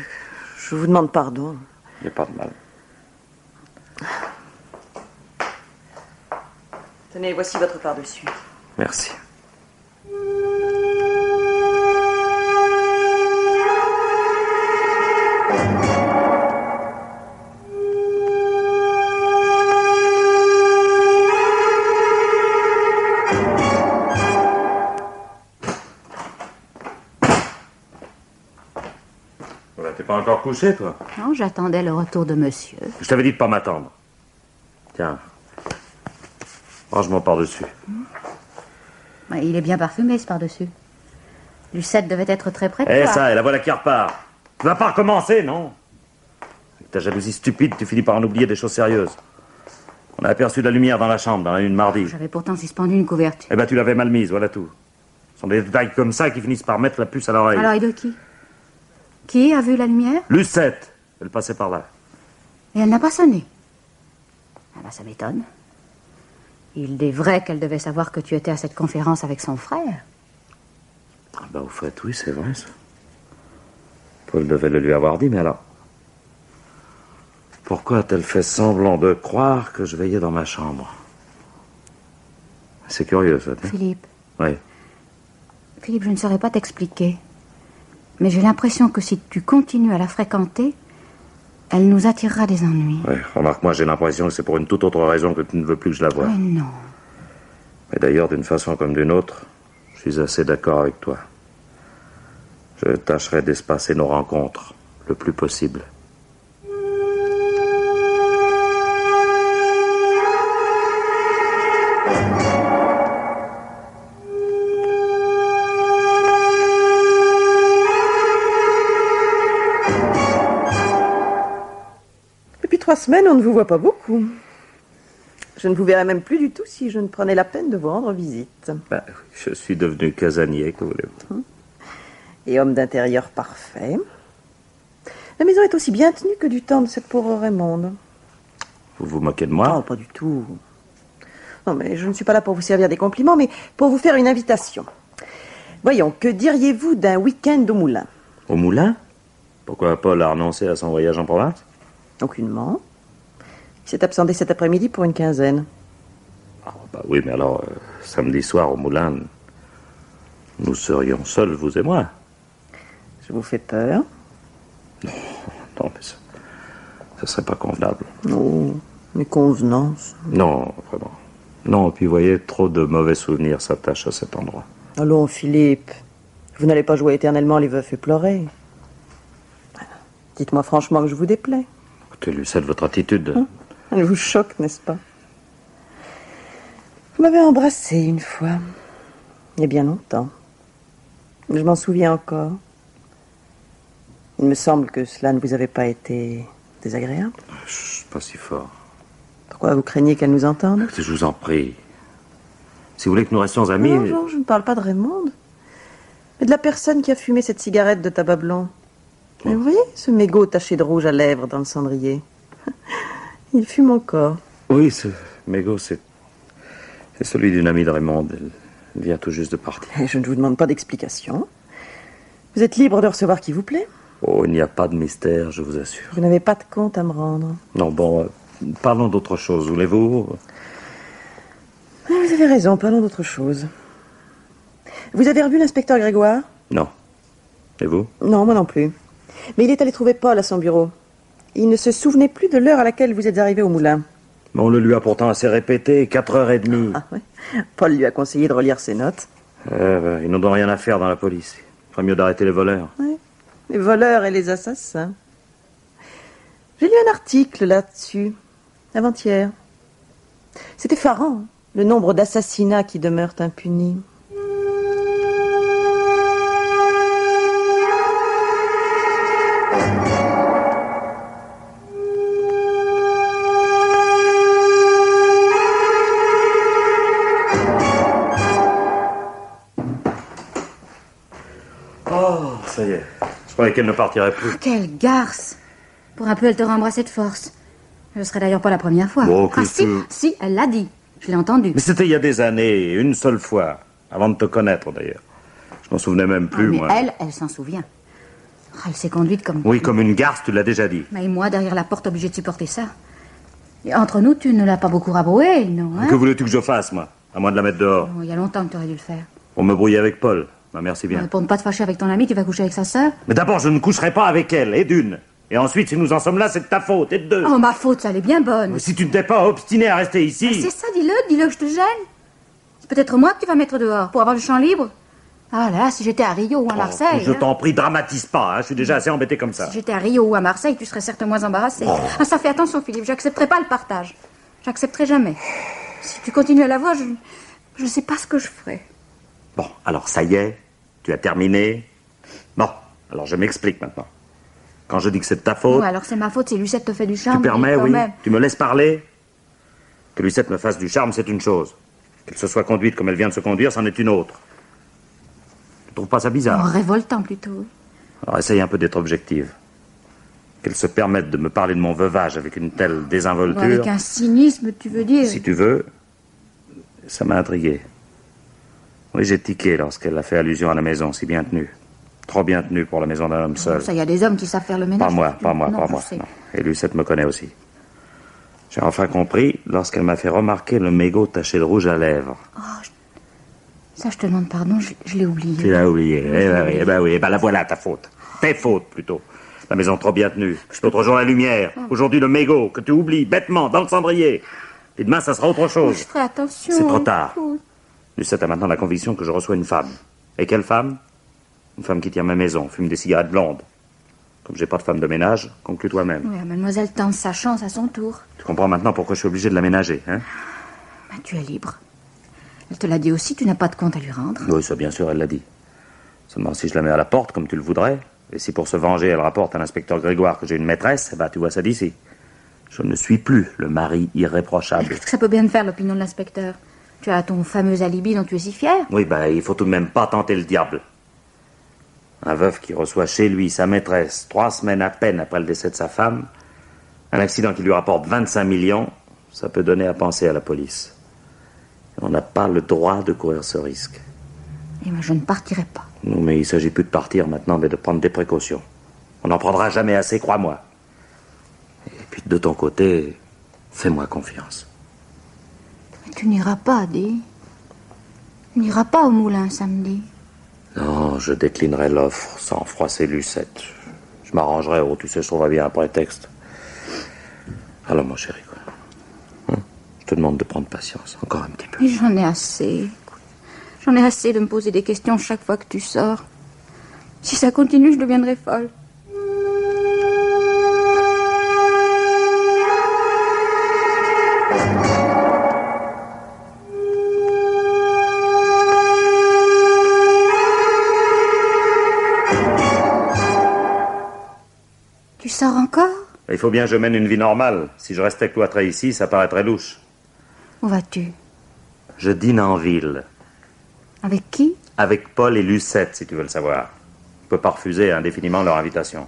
je vous demande pardon. Il n'y a pas de mal. Tenez, voici votre par-dessus. Merci. Encore couché, toi Non, j'attendais le retour de monsieur. Je t'avais dit de pas m'attendre. Tiens. Range-moi par-dessus. Ouais, Il est bien parfumé, ce par-dessus. Lucette devait être très près de Eh, ça, et la voilà qui repart. Tu vas pas recommencer, non Avec ta jalousie stupide, tu finis par en oublier des choses sérieuses. On a aperçu de la lumière dans la chambre, dans la nuit de mardi. J'avais pourtant suspendu une couverture. Eh ben, tu l'avais mal mise, voilà tout. Ce sont des détails comme ça qui finissent par mettre la puce à l'oreille. Alors, et de qui Qui a vu la lumière Lucette, elle passait par là. Et elle n'a pas sonné. Ah bah, ça m'étonne. Il est vrai qu'elle devait savoir que tu étais à cette conférence avec son frère. Ah bah, au fait, oui, c'est vrai, ça. Paul devait le lui avoir dit, mais alors... Pourquoi a-t-elle fait semblant de croire que je veillais dans ma chambre? C'est curieux, ça. Philippe, Oui. Philippe, je ne saurais pas t'expliquer. Mais j'ai l'impression que si tu continues à la fréquenter, elle nous attirera des ennuis. Oui, remarque, moi j'ai l'impression que c'est pour une toute autre raison que tu ne veux plus que je la voie. Mais non. Mais d'ailleurs, d'une façon comme d'une autre, je suis assez d'accord avec toi. Je tâcherai d'espacer nos rencontres le plus possible. Semaines, on ne vous voit pas beaucoup. Je ne vous verrai même plus du tout si je ne prenais la peine de vous rendre visite. Ben, je suis devenu casanier, que voulez-vous Et homme d'intérieur parfait. La maison est aussi bien tenue que du temps de cette pauvre Raymonde. Vous vous moquez de Non, moi pas du tout. Non, mais je ne suis pas là pour vous servir des compliments, mais pour vous faire une invitation. Voyons, que diriez-vous d'un week-end au moulin? Au moulin? Pourquoi Paul a renoncé à son voyage en province? Aucunement. Il s'est absenté cet après-midi pour une quinzaine. Bah oui, mais alors, euh, samedi soir au moulin, nous serions seuls, vous et moi. Je vous fais peur Non, mais ça, ça serait pas convenable. Oh, mes convenances. Non, vraiment. Non, puis vous voyez, trop de mauvais souvenirs s'attachent à cet endroit. Allons, Philippe. Vous n'allez pas jouer éternellement les veufs et pleurer. Dites-moi franchement que je vous déplais. Écoutez, Lucette, votre attitude. Elle vous choque, n'est-ce pas? Vous m'avez embrassé une fois. Il y a bien longtemps. Je m'en souviens encore. Il me semble que cela ne vous avait pas été désagréable. Chut, pas si fort. Pourquoi vous craignez qu'elle nous entende? Je vous en prie. Si vous voulez que nous restions amis. Non, non, je ne parle pas de Raymond, mais de la personne qui a fumé cette cigarette de tabac blanc. Vous voyez ce mégot taché de rouge à lèvres dans le cendrier Il fume encore. Oui, ce mégot, c'est. C'est celui d'une amie de Raymond. Elle vient tout juste de partir. Et je ne vous demande pas d'explication. Vous êtes libre de recevoir qui vous plaît. Oh, il n'y a pas de mystère, je vous assure. Vous n'avez pas de compte à me rendre. Non, bon, euh, parlons d'autre chose, voulez-vous? Ah, Vous avez raison, parlons d'autre chose. Vous avez revu l'inspecteur Grégoire? Non. Et vous? Non, moi non plus. Mais il est allé trouver Paul à son bureau. Il ne se souvenait plus de l'heure à laquelle vous êtes arrivé au moulin. Mais on le lui a pourtant assez répété, quatre heures et demie. Ah. Paul lui a conseillé de relire ses notes. Ben, ils n'ont rien à faire dans la police. Il ferait mieux d'arrêter les voleurs. Les voleurs et les assassins. J'ai lu un article là-dessus, avant-hier. C'est effarant, le nombre d'assassinats qui demeurent impunis. Qu'elle ne partirait plus. Quelle garce Pour un peu, elle t'aurait embrassé de force. Je serais d'ailleurs pas la première fois. Bon, ah si, si, elle l'a dit. Je l'ai entendu. Mais c'était il y a des années, une seule fois. Avant de te connaître, d'ailleurs. Je m'en souvenais même Ah, plus, mais moi. elle, elle s'en souvient. Ah, elle s'est conduite comme... Oui, comme une garce, tu l'as déjà dit. Mais moi, derrière la porte, obligée de supporter ça. Et entre nous, tu ne l'as pas beaucoup rabroué, non hein? Que voulais-tu que je fasse, moi? À moins de la mettre dehors. Oh, Il y a longtemps que tu aurais dû le faire. Pour me brouiller avec Paul. Ma merci bien. Euh, Pour ne pas te fâcher avec ton ami, tu vas coucher avec sa sœur Mais d'abord, je ne coucherai pas avec elle, et d'une. Et ensuite, si nous en sommes là, c'est de ta faute, et de deux. Oh, ma faute, ça, elle est bien bonne. Mais si tu ne t'es pas obstiné à rester Ah, ici. c'est ça, dis-le, dis-le que je te gêne. C'est peut-être moi que tu vas mettre dehors, pour avoir le champ libre. Ah là, si j'étais à Rio ou à Marseille... je hein. t'en prie, dramatise pas, hein, je suis déjà assez embêté comme ça. Si j'étais à Rio ou à Marseille, tu serais certes moins embarrassé. Ah, ça fait attention, Philippe, j'accepterai pas le partage. J'accepterai jamais. Si tu continues à la voir, je... Je sais pas ce que je ferai. Bon, alors ça y est, tu as terminé. Bon, alors je m'explique maintenant. Quand je dis que c'est de ta faute, Ouais, alors c'est ma faute si Lucette te fait du charme. tu permets, oui même. Tu me laisses parler Que Lucette me fasse du charme, c'est une chose. Qu'elle se soit conduite comme elle vient de se conduire, c'en est une autre. Tu trouves pas ça Oh, bizarre révoltant plutôt. Alors essaye un peu d'être objective. Qu'elle se permette de me parler de mon veuvage avec une telle désinvolture. Avec un cynisme, tu veux dire. Si tu veux, ça m'a intrigué. Oui, j'ai tiqué lorsqu'elle a fait allusion à la maison, si bien tenue. Trop bien tenue pour la maison d'un homme seul. Ça, il y a des hommes qui savent faire le ménage. Pas moi, pas moi, non, pas moi. non. Et Lucette me connaît aussi. J'ai enfin compris lorsqu'elle m'a fait remarquer le mégot taché de rouge à lèvres. Ça, je te demande pardon, je, je l'ai oublié. Tu l'as oublié. Eh ben oui, eh ben oui, eh ben la voilà ta faute. Tes fautes plutôt. La maison trop bien tenue. L'autre jour la lumière. Aujourd'hui le mégot que tu oublies bêtement dans le cendrier. Et demain ça sera autre Oh, chose. je ferai attention. C'est trop tard. Oh, Lucette a maintenant la conviction que je reçois une femme. Et quelle femme? Une femme qui tient ma maison, fume des cigarettes blondes. Comme j'ai pas de femme de ménage, conclue toi-même. Ouais, mademoiselle tente sa chance à son tour. Tu comprends maintenant pourquoi je suis obligé de l'aménager, hein? Ben, tu es libre. Elle te l'a dit aussi, tu n'as pas de compte à lui rendre. Oui, ça bien sûr, elle l'a dit. Seulement si je la mets à la porte, comme tu le voudrais, et si pour se venger, elle rapporte à l'inspecteur Grégoire que j'ai une maîtresse, eh ben tu vois ça d'ici. Je ne suis plus le mari irréprochable. Qu'est-ce que ça peut bien faire, l'opinion de l'inspecteur Tu as ton fameux alibi dont tu es si fier. Oui, ben il faut tout de même pas tenter le diable. Un veuf qui reçoit chez lui sa maîtresse trois semaines à peine après le décès de sa femme, un accident qui lui rapporte 25 millions, ça peut donner à penser à la police. On n'a pas le droit de courir ce risque. Et moi, je ne partirai pas. Non, mais il s'agit plus de partir maintenant, mais de prendre des précautions. On n'en prendra jamais assez, crois-moi. Et puis de ton côté, fais-moi confiance. Tu n'iras pas, Di. Tu n'iras pas au moulin samedi. Non, je déclinerai l'offre sans froisser Lucette. Je m'arrangerai, oh, tu sais, je trouverai bien un prétexte. Alors, mon chéri, quoi. Hein? Je te demande de prendre patience, encore un petit peu. J'en ai assez. J'en ai assez de me poser des questions chaque fois que tu sors. Si ça continue, je deviendrai folle. Il faut bien que je mène une vie normale. Si je restais cloîtré ici, ça paraîtrait louche. Où vas-tu? Je dîne en ville. Avec qui? Avec Paul et Lucette, si tu veux le savoir. Je peux pas refuser indéfiniment leur invitation.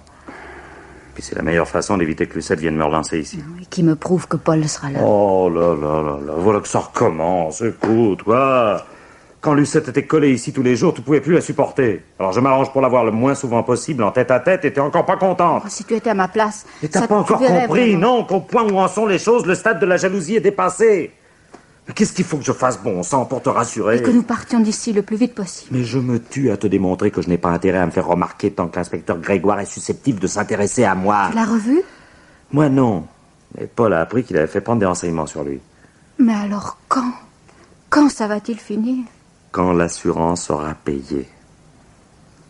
Puis c'est la meilleure façon d'éviter que Lucette vienne me relancer ici. Et qui me prouve que Paul sera là? Oh là là là là, voilà que ça recommence. Écoute, quoi? Quand Lucette était collée ici tous les jours, tu pouvais plus la supporter. Alors je m'arrange pour la voir le moins souvent possible en tête à tête et t'es encore pas contente. Oh, si tu étais à ma place. Et t'as pas encore compris, vraiment. non, qu'au point où en sont les choses, le stade de la jalousie est dépassé. Mais qu'est-ce qu'il faut que je fasse bon sang pour te rassurer? Et que nous partions d'ici le plus vite possible. Mais je me tue à te démontrer que je n'ai pas intérêt à me faire remarquer tant que l'inspecteur Grégoire est susceptible de s'intéresser à moi. Tu l'as revu? Moi non. Mais Paul a appris qu'il avait fait prendre des renseignements sur lui. Mais alors quand? Quand ça va-t-il finir? Quand l'assurance aura payé.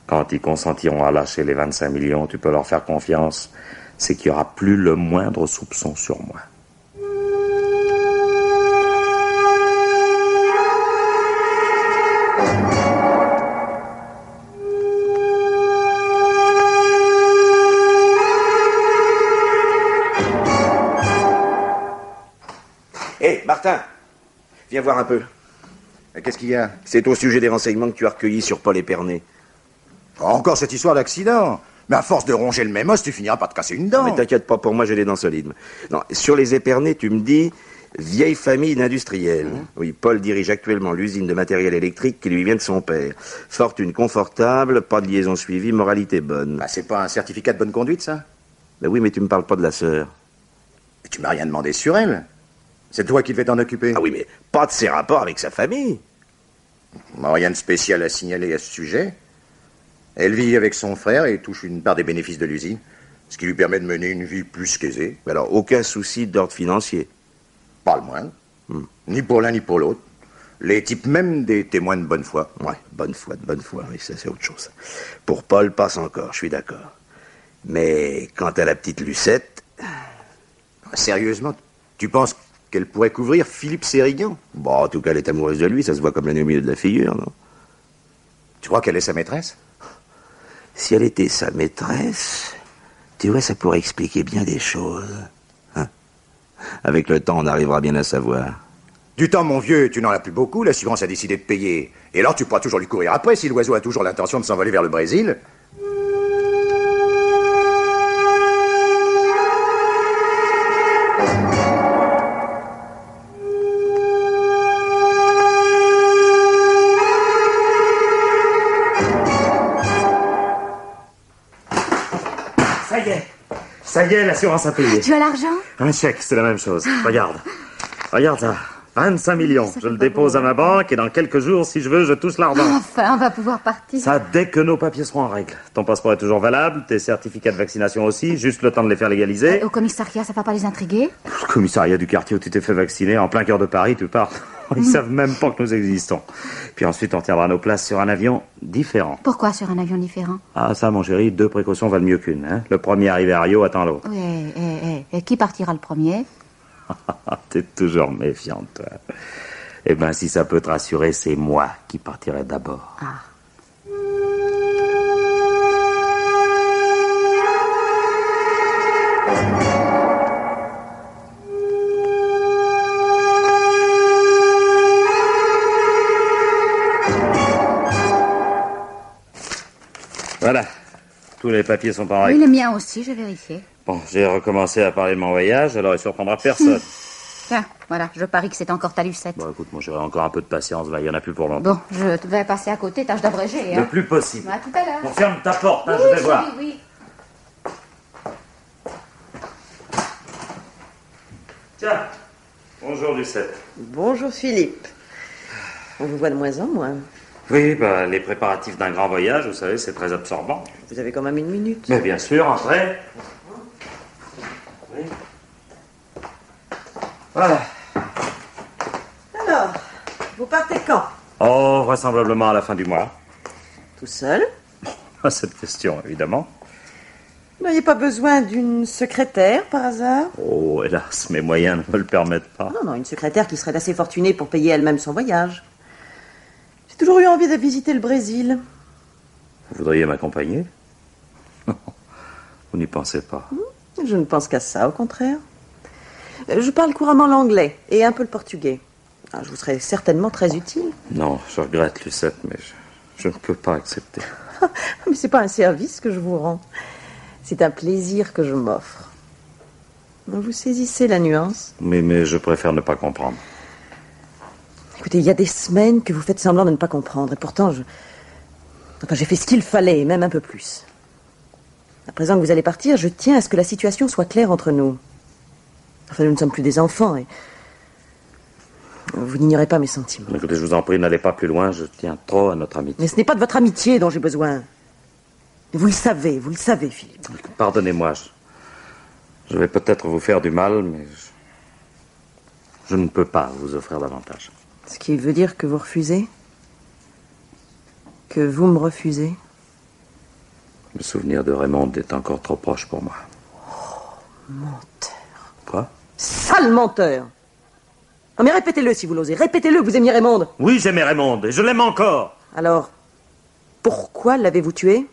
Quand ils consentiront à lâcher les 25 millions, tu peux leur faire confiance. C'est qu'il n'y aura plus le moindre soupçon sur moi. Hé, Martin Viens voir un peu. Mais Qu'est-ce qu'il y a C'est au sujet des renseignements que tu as recueillis sur Paul Épernay. Encore cette histoire d'accident. Mais à force de ronger le même os, tu finiras par te casser une dent. Mais t'inquiète pas, pour moi, j'ai les dents solides. Non, sur les Épernay, tu me dis vieille famille d'industriels. Oui, Paul dirige actuellement l'usine de matériel électrique qui lui vient de son père. Fortune confortable, pas de liaison suivie, moralité bonne. Bah, c'est pas un certificat de bonne conduite, ça? Ben oui, mais tu me parles pas de la sœur. Et Tu m'as rien demandé sur elle. C'est toi qui devais t'en occuper. Ah oui, mais pas de ses rapports avec sa famille. Rien de spécial à signaler à ce sujet. Elle vit avec son frère et touche une part des bénéfices de l'usine, ce qui lui permet de mener une vie plus qu'aisée. Alors, aucun souci d'ordre financier. Pas le moins. Ni pour l'un ni pour l'autre. Les types même des témoins de bonne foi. Ouais, bonne foi, de bonne foi, oui, ça c'est autre chose. Pour Paul, passe encore, je suis d'accord. Mais quant à la petite Lucette, Sérieusement, tu penses qu'elle pourrait couvrir Philippe Sérignan bon, en tout cas, elle est amoureuse de lui, ça se voit comme la nuit au milieu de la figure, non? Tu crois qu'elle est sa maîtresse? Si elle était sa maîtresse, tu vois, ça pourrait expliquer bien des choses. Hein? Avec le temps, on arrivera bien à savoir. Du temps, mon vieux, tu n'en as plus beaucoup, l'assurance a décidé de payer. Et alors, tu pourras toujours lui courir après si l'oiseau a toujours l'intention de s'envoler vers le Brésil? Y est, l'assurance a payé. Tu as l'argent? Un chèque, c'est la même chose. Regarde. Regarde ça. 25 millions. Je le dépose à ma banque et dans quelques jours, si je veux, je touche l'argent. Enfin, on va pouvoir partir. Ça, dès que nos papiers seront en règle. Ton passeport est toujours valable, tes certificats de vaccination aussi, juste le temps de les faire légaliser. Au commissariat, ça va pas les intriguer? Le commissariat du quartier où tu t'es fait vacciner, en plein cœur de Paris, tu pars. Ils savent même pas que nous existons. Puis ensuite, on tiendra nos places sur un avion différent. Pourquoi sur un avion différent? Ah, ça, mon chéri, deux précautions valent mieux qu'une. Hein le premier arrivé à Rio attend l'autre. Oui, et, et- et qui partira le premier? T'es toujours méfiante, toi. Eh ben, si ça peut te rassurer, c'est moi qui partirai d'abord. Ah. Voilà. Tous les papiers sont en Oui, règle. le mien aussi, j'ai vérifié. Bon, j'ai recommencé à parler de mon voyage, alors il surprendra personne. Tiens, voilà, je parie que c'est encore ta lucette. bon, écoute, moi, j'aurai encore un peu de patience, il y en a plus pour longtemps. Bon, je vais passer à côté, tâche d'abréger, Le hein. plus possible. À tout à l'heure. Bon, ferme ta porte, hein, Oui, je vais voir. chérie, oui. Tiens, Bonjour, Lucette. Bonjour Philippe. On vous voit de moins en moins. Oui, bah, les préparatifs d'un grand voyage, vous savez, c'est très absorbant. Vous avez quand même une minute. Mais bien sûr, entrez. Oui. Voilà. Alors, vous partez quand? Oh, vraisemblablement à la fin du mois. Tout seul? Pas cette question, évidemment. Vous n'auriez pas besoin d'une secrétaire par hasard? Oh, hélas, mes moyens ne me le permettent pas. Non, non, une secrétaire qui serait assez fortunée pour payer elle-même son voyage. J'ai toujours eu envie de visiter le Brésil. Vous voudriez m'accompagner? Non, vous n'y pensez pas? Je ne pense qu'à ça, au contraire. Je parle couramment l'anglais et un peu le portugais. Ah, je vous serais certainement très utile. Non, je regrette, Lucette, mais je, je ne peux pas accepter. Mais c'est pas un service que je vous rends. C'est un plaisir que je m'offre. Vous saisissez la nuance Mais, mais je préfère ne pas comprendre. Écoutez, il y a des semaines que vous faites semblant de ne pas comprendre, et pourtant, je... Enfin, j'ai fait ce qu'il fallait, et même un peu plus. À présent que vous allez partir, je tiens à ce que la situation soit claire entre nous. Enfin, nous ne sommes plus des enfants, et... Vous n'ignorez pas mes sentiments. Écoutez, je vous en prie, n'allez pas plus loin, je tiens trop à notre amitié. Mais ce n'est pas de votre amitié dont j'ai besoin. Vous le savez, vous le savez, Philippe. Pardonnez-moi, je, je vais peut-être vous faire du mal, mais je, je ne peux pas vous offrir davantage. Ce qui veut dire que vous refusez? Que vous me refusez? Le souvenir de Raymond est encore trop proche pour moi. Menteur. Quoi? Sale menteur Non mais répétez-le si vous l'osez. Répétez-le, vous aimiez Raymond. Oui, j'aimais Raymond, et je l'aime encore. Alors, pourquoi l'avez-vous tué?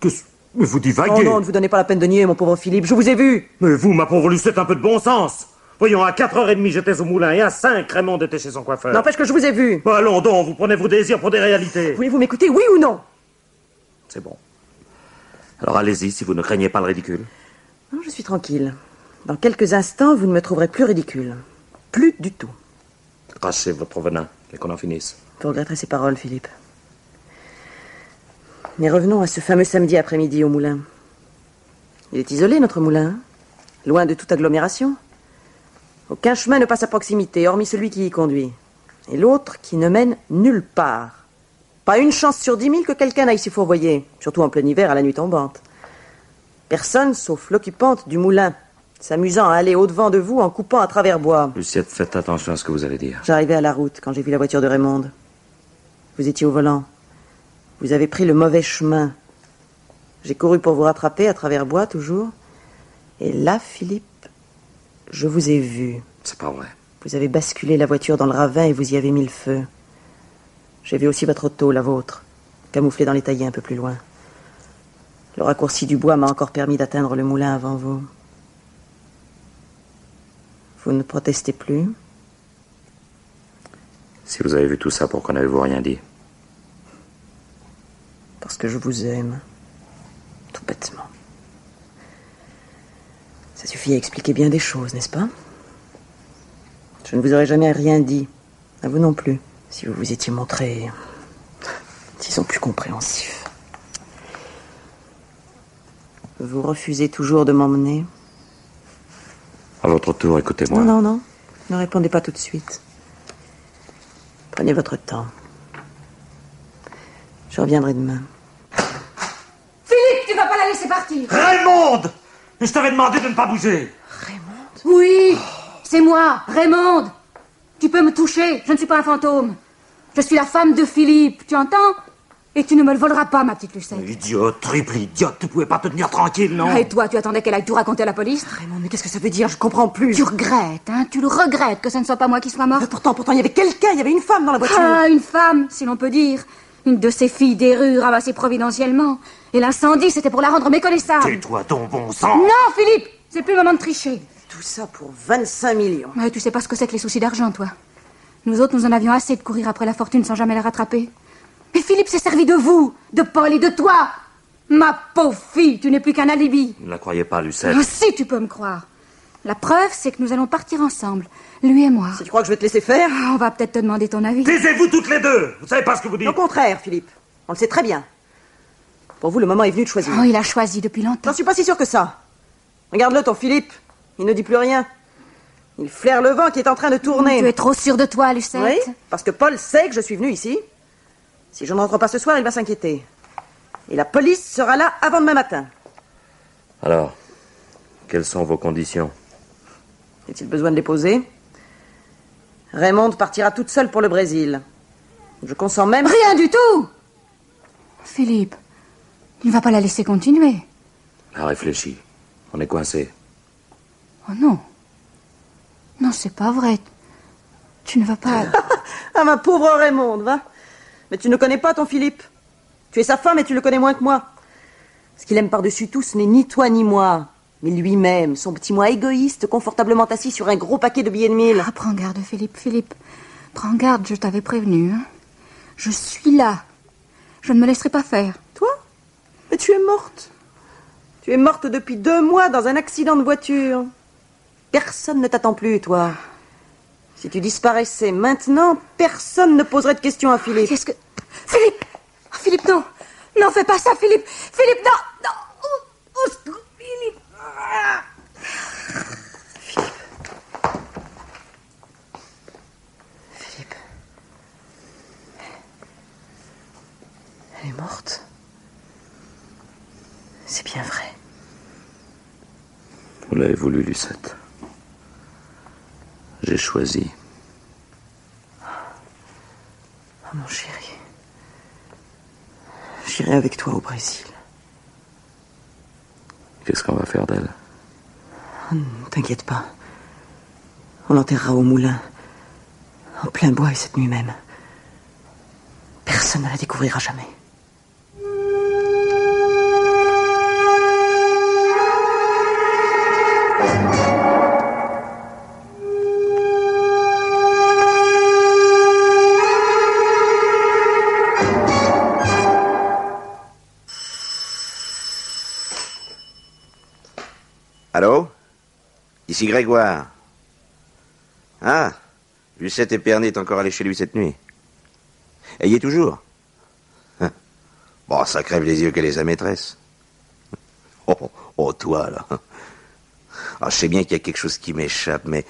Que mais vous Oh divaguez. non, ne vous donnez pas la peine de nier, mon pauvre Philippe. Je vous ai vu. Mais vous, ma pauvre Lucette, un peu de bon sens. Voyons, à 4h30, j'étais au moulin, et à 5, Raymond était chez son coiffeur. N'empêche que je vous ai vu. Bah, allons donc, vous prenez vos désirs pour des réalités. Voulez-vous m'écouter, oui ou non? C'est bon. Alors allez-y, si vous ne craignez pas le ridicule. Non, je suis tranquille. Dans quelques instants, vous ne me trouverez plus ridicule. Plus du tout. Crachez votre venin, et qu'on en finisse. Vous regretterez ces paroles, Philippe. Mais revenons à ce fameux samedi après-midi au moulin. Il est isolé, notre moulin, hein? Loin de toute agglomération. Aucun chemin ne passe à proximité, hormis celui qui y conduit. Et l'autre qui ne mène nulle part. Pas une chance sur dix mille que quelqu'un aille s'y fourvoyer, surtout en plein hiver à la nuit tombante. Personne, sauf l'occupante du moulin, s'amusant à aller au-devant de vous en coupant à travers bois. Lucette, faites attention à ce que vous allez dire. J'arrivais à la route quand j'ai vu la voiture de Raymond. Vous étiez au volant. Vous avez pris le mauvais chemin. J'ai couru pour vous rattraper à travers bois, toujours. Et là, Philippe, je vous ai vu. C'est pas vrai. Vous avez basculé la voiture dans le ravin et vous y avez mis le feu. J'ai vu aussi votre auto, la vôtre, camouflée dans les taillis un peu plus loin. Le raccourci du bois m'a encore permis d'atteindre le moulin avant vous. Vous ne protestez plus? Si vous avez vu tout ça, pourquoi n'avez-vous rien dit? Parce que je vous aime. Tout bêtement. Ça suffit à expliquer bien des choses, n'est-ce pas? Je ne vous aurais jamais rien dit. À vous non plus. Si vous vous étiez montré. disons plus compréhensif. Vous refusez toujours de m'emmener? À votre tour, écoutez-moi. Non, non, non. Ne répondez pas tout de suite. Prenez votre temps. Je reviendrai demain. Philippe, tu vas pas la laisser partir Raymond Je t'avais demandé de ne pas bouger. Oui, c'est moi, Raymond. Tu peux me toucher, je ne suis pas un fantôme. Je suis la femme de Philippe, tu entends? Et tu ne me le voleras pas, ma petite Lucette. Idiote, triple idiote, tu pouvais pas te tenir tranquille, non? Et toi, tu attendais qu'elle aille tout raconter à la police? Raymond, mais qu'est-ce que ça veut dire? Je comprends plus. Tu regrettes, hein? Tu le regrettes que ce ne soit pas moi qui sois Mais morte pourtant, pourtant, il y avait quelqu'un, il y avait une femme dans la voiture. Ah, une femme, si l'on peut dire. Une de ces filles des rues ramassées providentiellement. Et l'incendie, c'était pour la rendre méconnaissable. Tais-toi, ton bon sang Non, Philippe, c'est plus le moment de tricher. Tout ça pour 25 millions. Mais tu sais pas ce que c'est que les soucis d'argent, toi. Nous autres, nous en avions assez de courir après la fortune sans jamais la rattraper. Mais Philippe s'est servi de vous, de Paul et de toi. Ma pauvre fille, tu n'es plus qu'un alibi. Ne la croyez pas, Lucette. Ah, si tu peux me croire. La preuve, c'est que nous allons partir ensemble, lui et moi. Si tu crois que je vais te laisser faire Ah, On va peut-être te demander ton avis. Taisez-vous toutes les deux Vous savez pas ce que vous dites Au contraire, Philippe. On le sait très bien. Pour vous, le moment est venu de choisir. Oh, il a choisi depuis longtemps. J'en suis pas si sûr que ça. Regarde-le, ton Philippe. Il ne dit plus rien. Il flaire le vent qui est en train de tourner. Tu es trop sûre de toi, Lucette. Oui, parce que Paul sait que je suis venue ici. Si je ne rentre pas ce soir, il va s'inquiéter. Et la police sera là avant demain matin. Alors, quelles sont vos conditions? Est-il besoin de les poser Raymond partira toute seule pour le Brésil. Je consens même. Rien du tout Philippe, tu ne vas pas la laisser continuer. Ah, réfléchis. On est coincé. Oh non. Non, c'est pas vrai. Tu ne vas pas. Ah, ma pauvre Raymond, va. Mais tu ne connais pas ton Philippe. Tu es sa femme et tu le connais moins que moi. Ce qu'il aime par-dessus tout, ce n'est ni toi ni moi, mais lui-même, son petit moi égoïste, confortablement assis sur un gros paquet de billets de mille. Ah, prends garde, Philippe, Philippe. Prends garde, je t'avais prévenu. hein. Je suis là. Je ne me laisserai pas faire. Toi? Mais tu es morte. Tu es morte depuis deux mois dans un accident de voiture. Personne ne t'attend plus, toi. Si tu disparaissais maintenant, personne ne poserait de questions à Philippe. Qu'est-ce que. Philippe Oh, Philippe, non Non, fais pas ça, Philippe Philippe, non Non Au- au secours, Philippe Philippe. Elle est morte. C'est bien vrai. Vous l'avez voulu, Lucette. J'ai choisi. Oh, mon chéri. J'irai avec toi au Brésil. Qu'est-ce qu'on va faire d'elle? Oh, t'inquiète pas. On l'enterrera au moulin. En plein bois et cette nuit même. Personne ne la découvrira jamais. Ici Grégoire. Ah, Lucette Épernay est encore allé chez lui cette nuit. Elle y est toujours Hein. Bon, ça crève les yeux qu'elle est sa maîtresse. Oh, oh, oh, toi, là. Ah, je sais bien qu'il y a quelque chose qui m'échappe, mais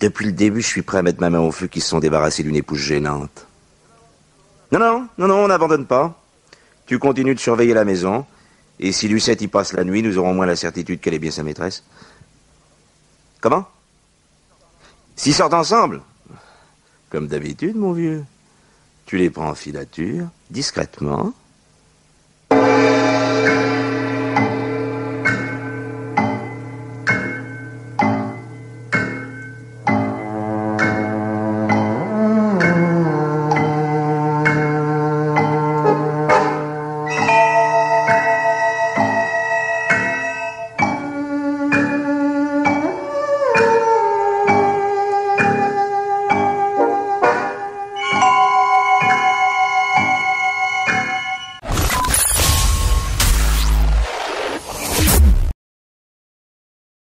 depuis le début, je suis prêt à mettre ma main au feu qu'ils se sont débarrassés d'une épouse gênante. Non, non, non, non, on n'abandonne pas. Tu continues de surveiller la maison, et si Lucette y passe la nuit, nous aurons moins la certitude qu'elle est bien sa maîtresse. Comment? S'ils sortent ensemble. Comme d'habitude, mon vieux. Tu les prends en filature, discrètement,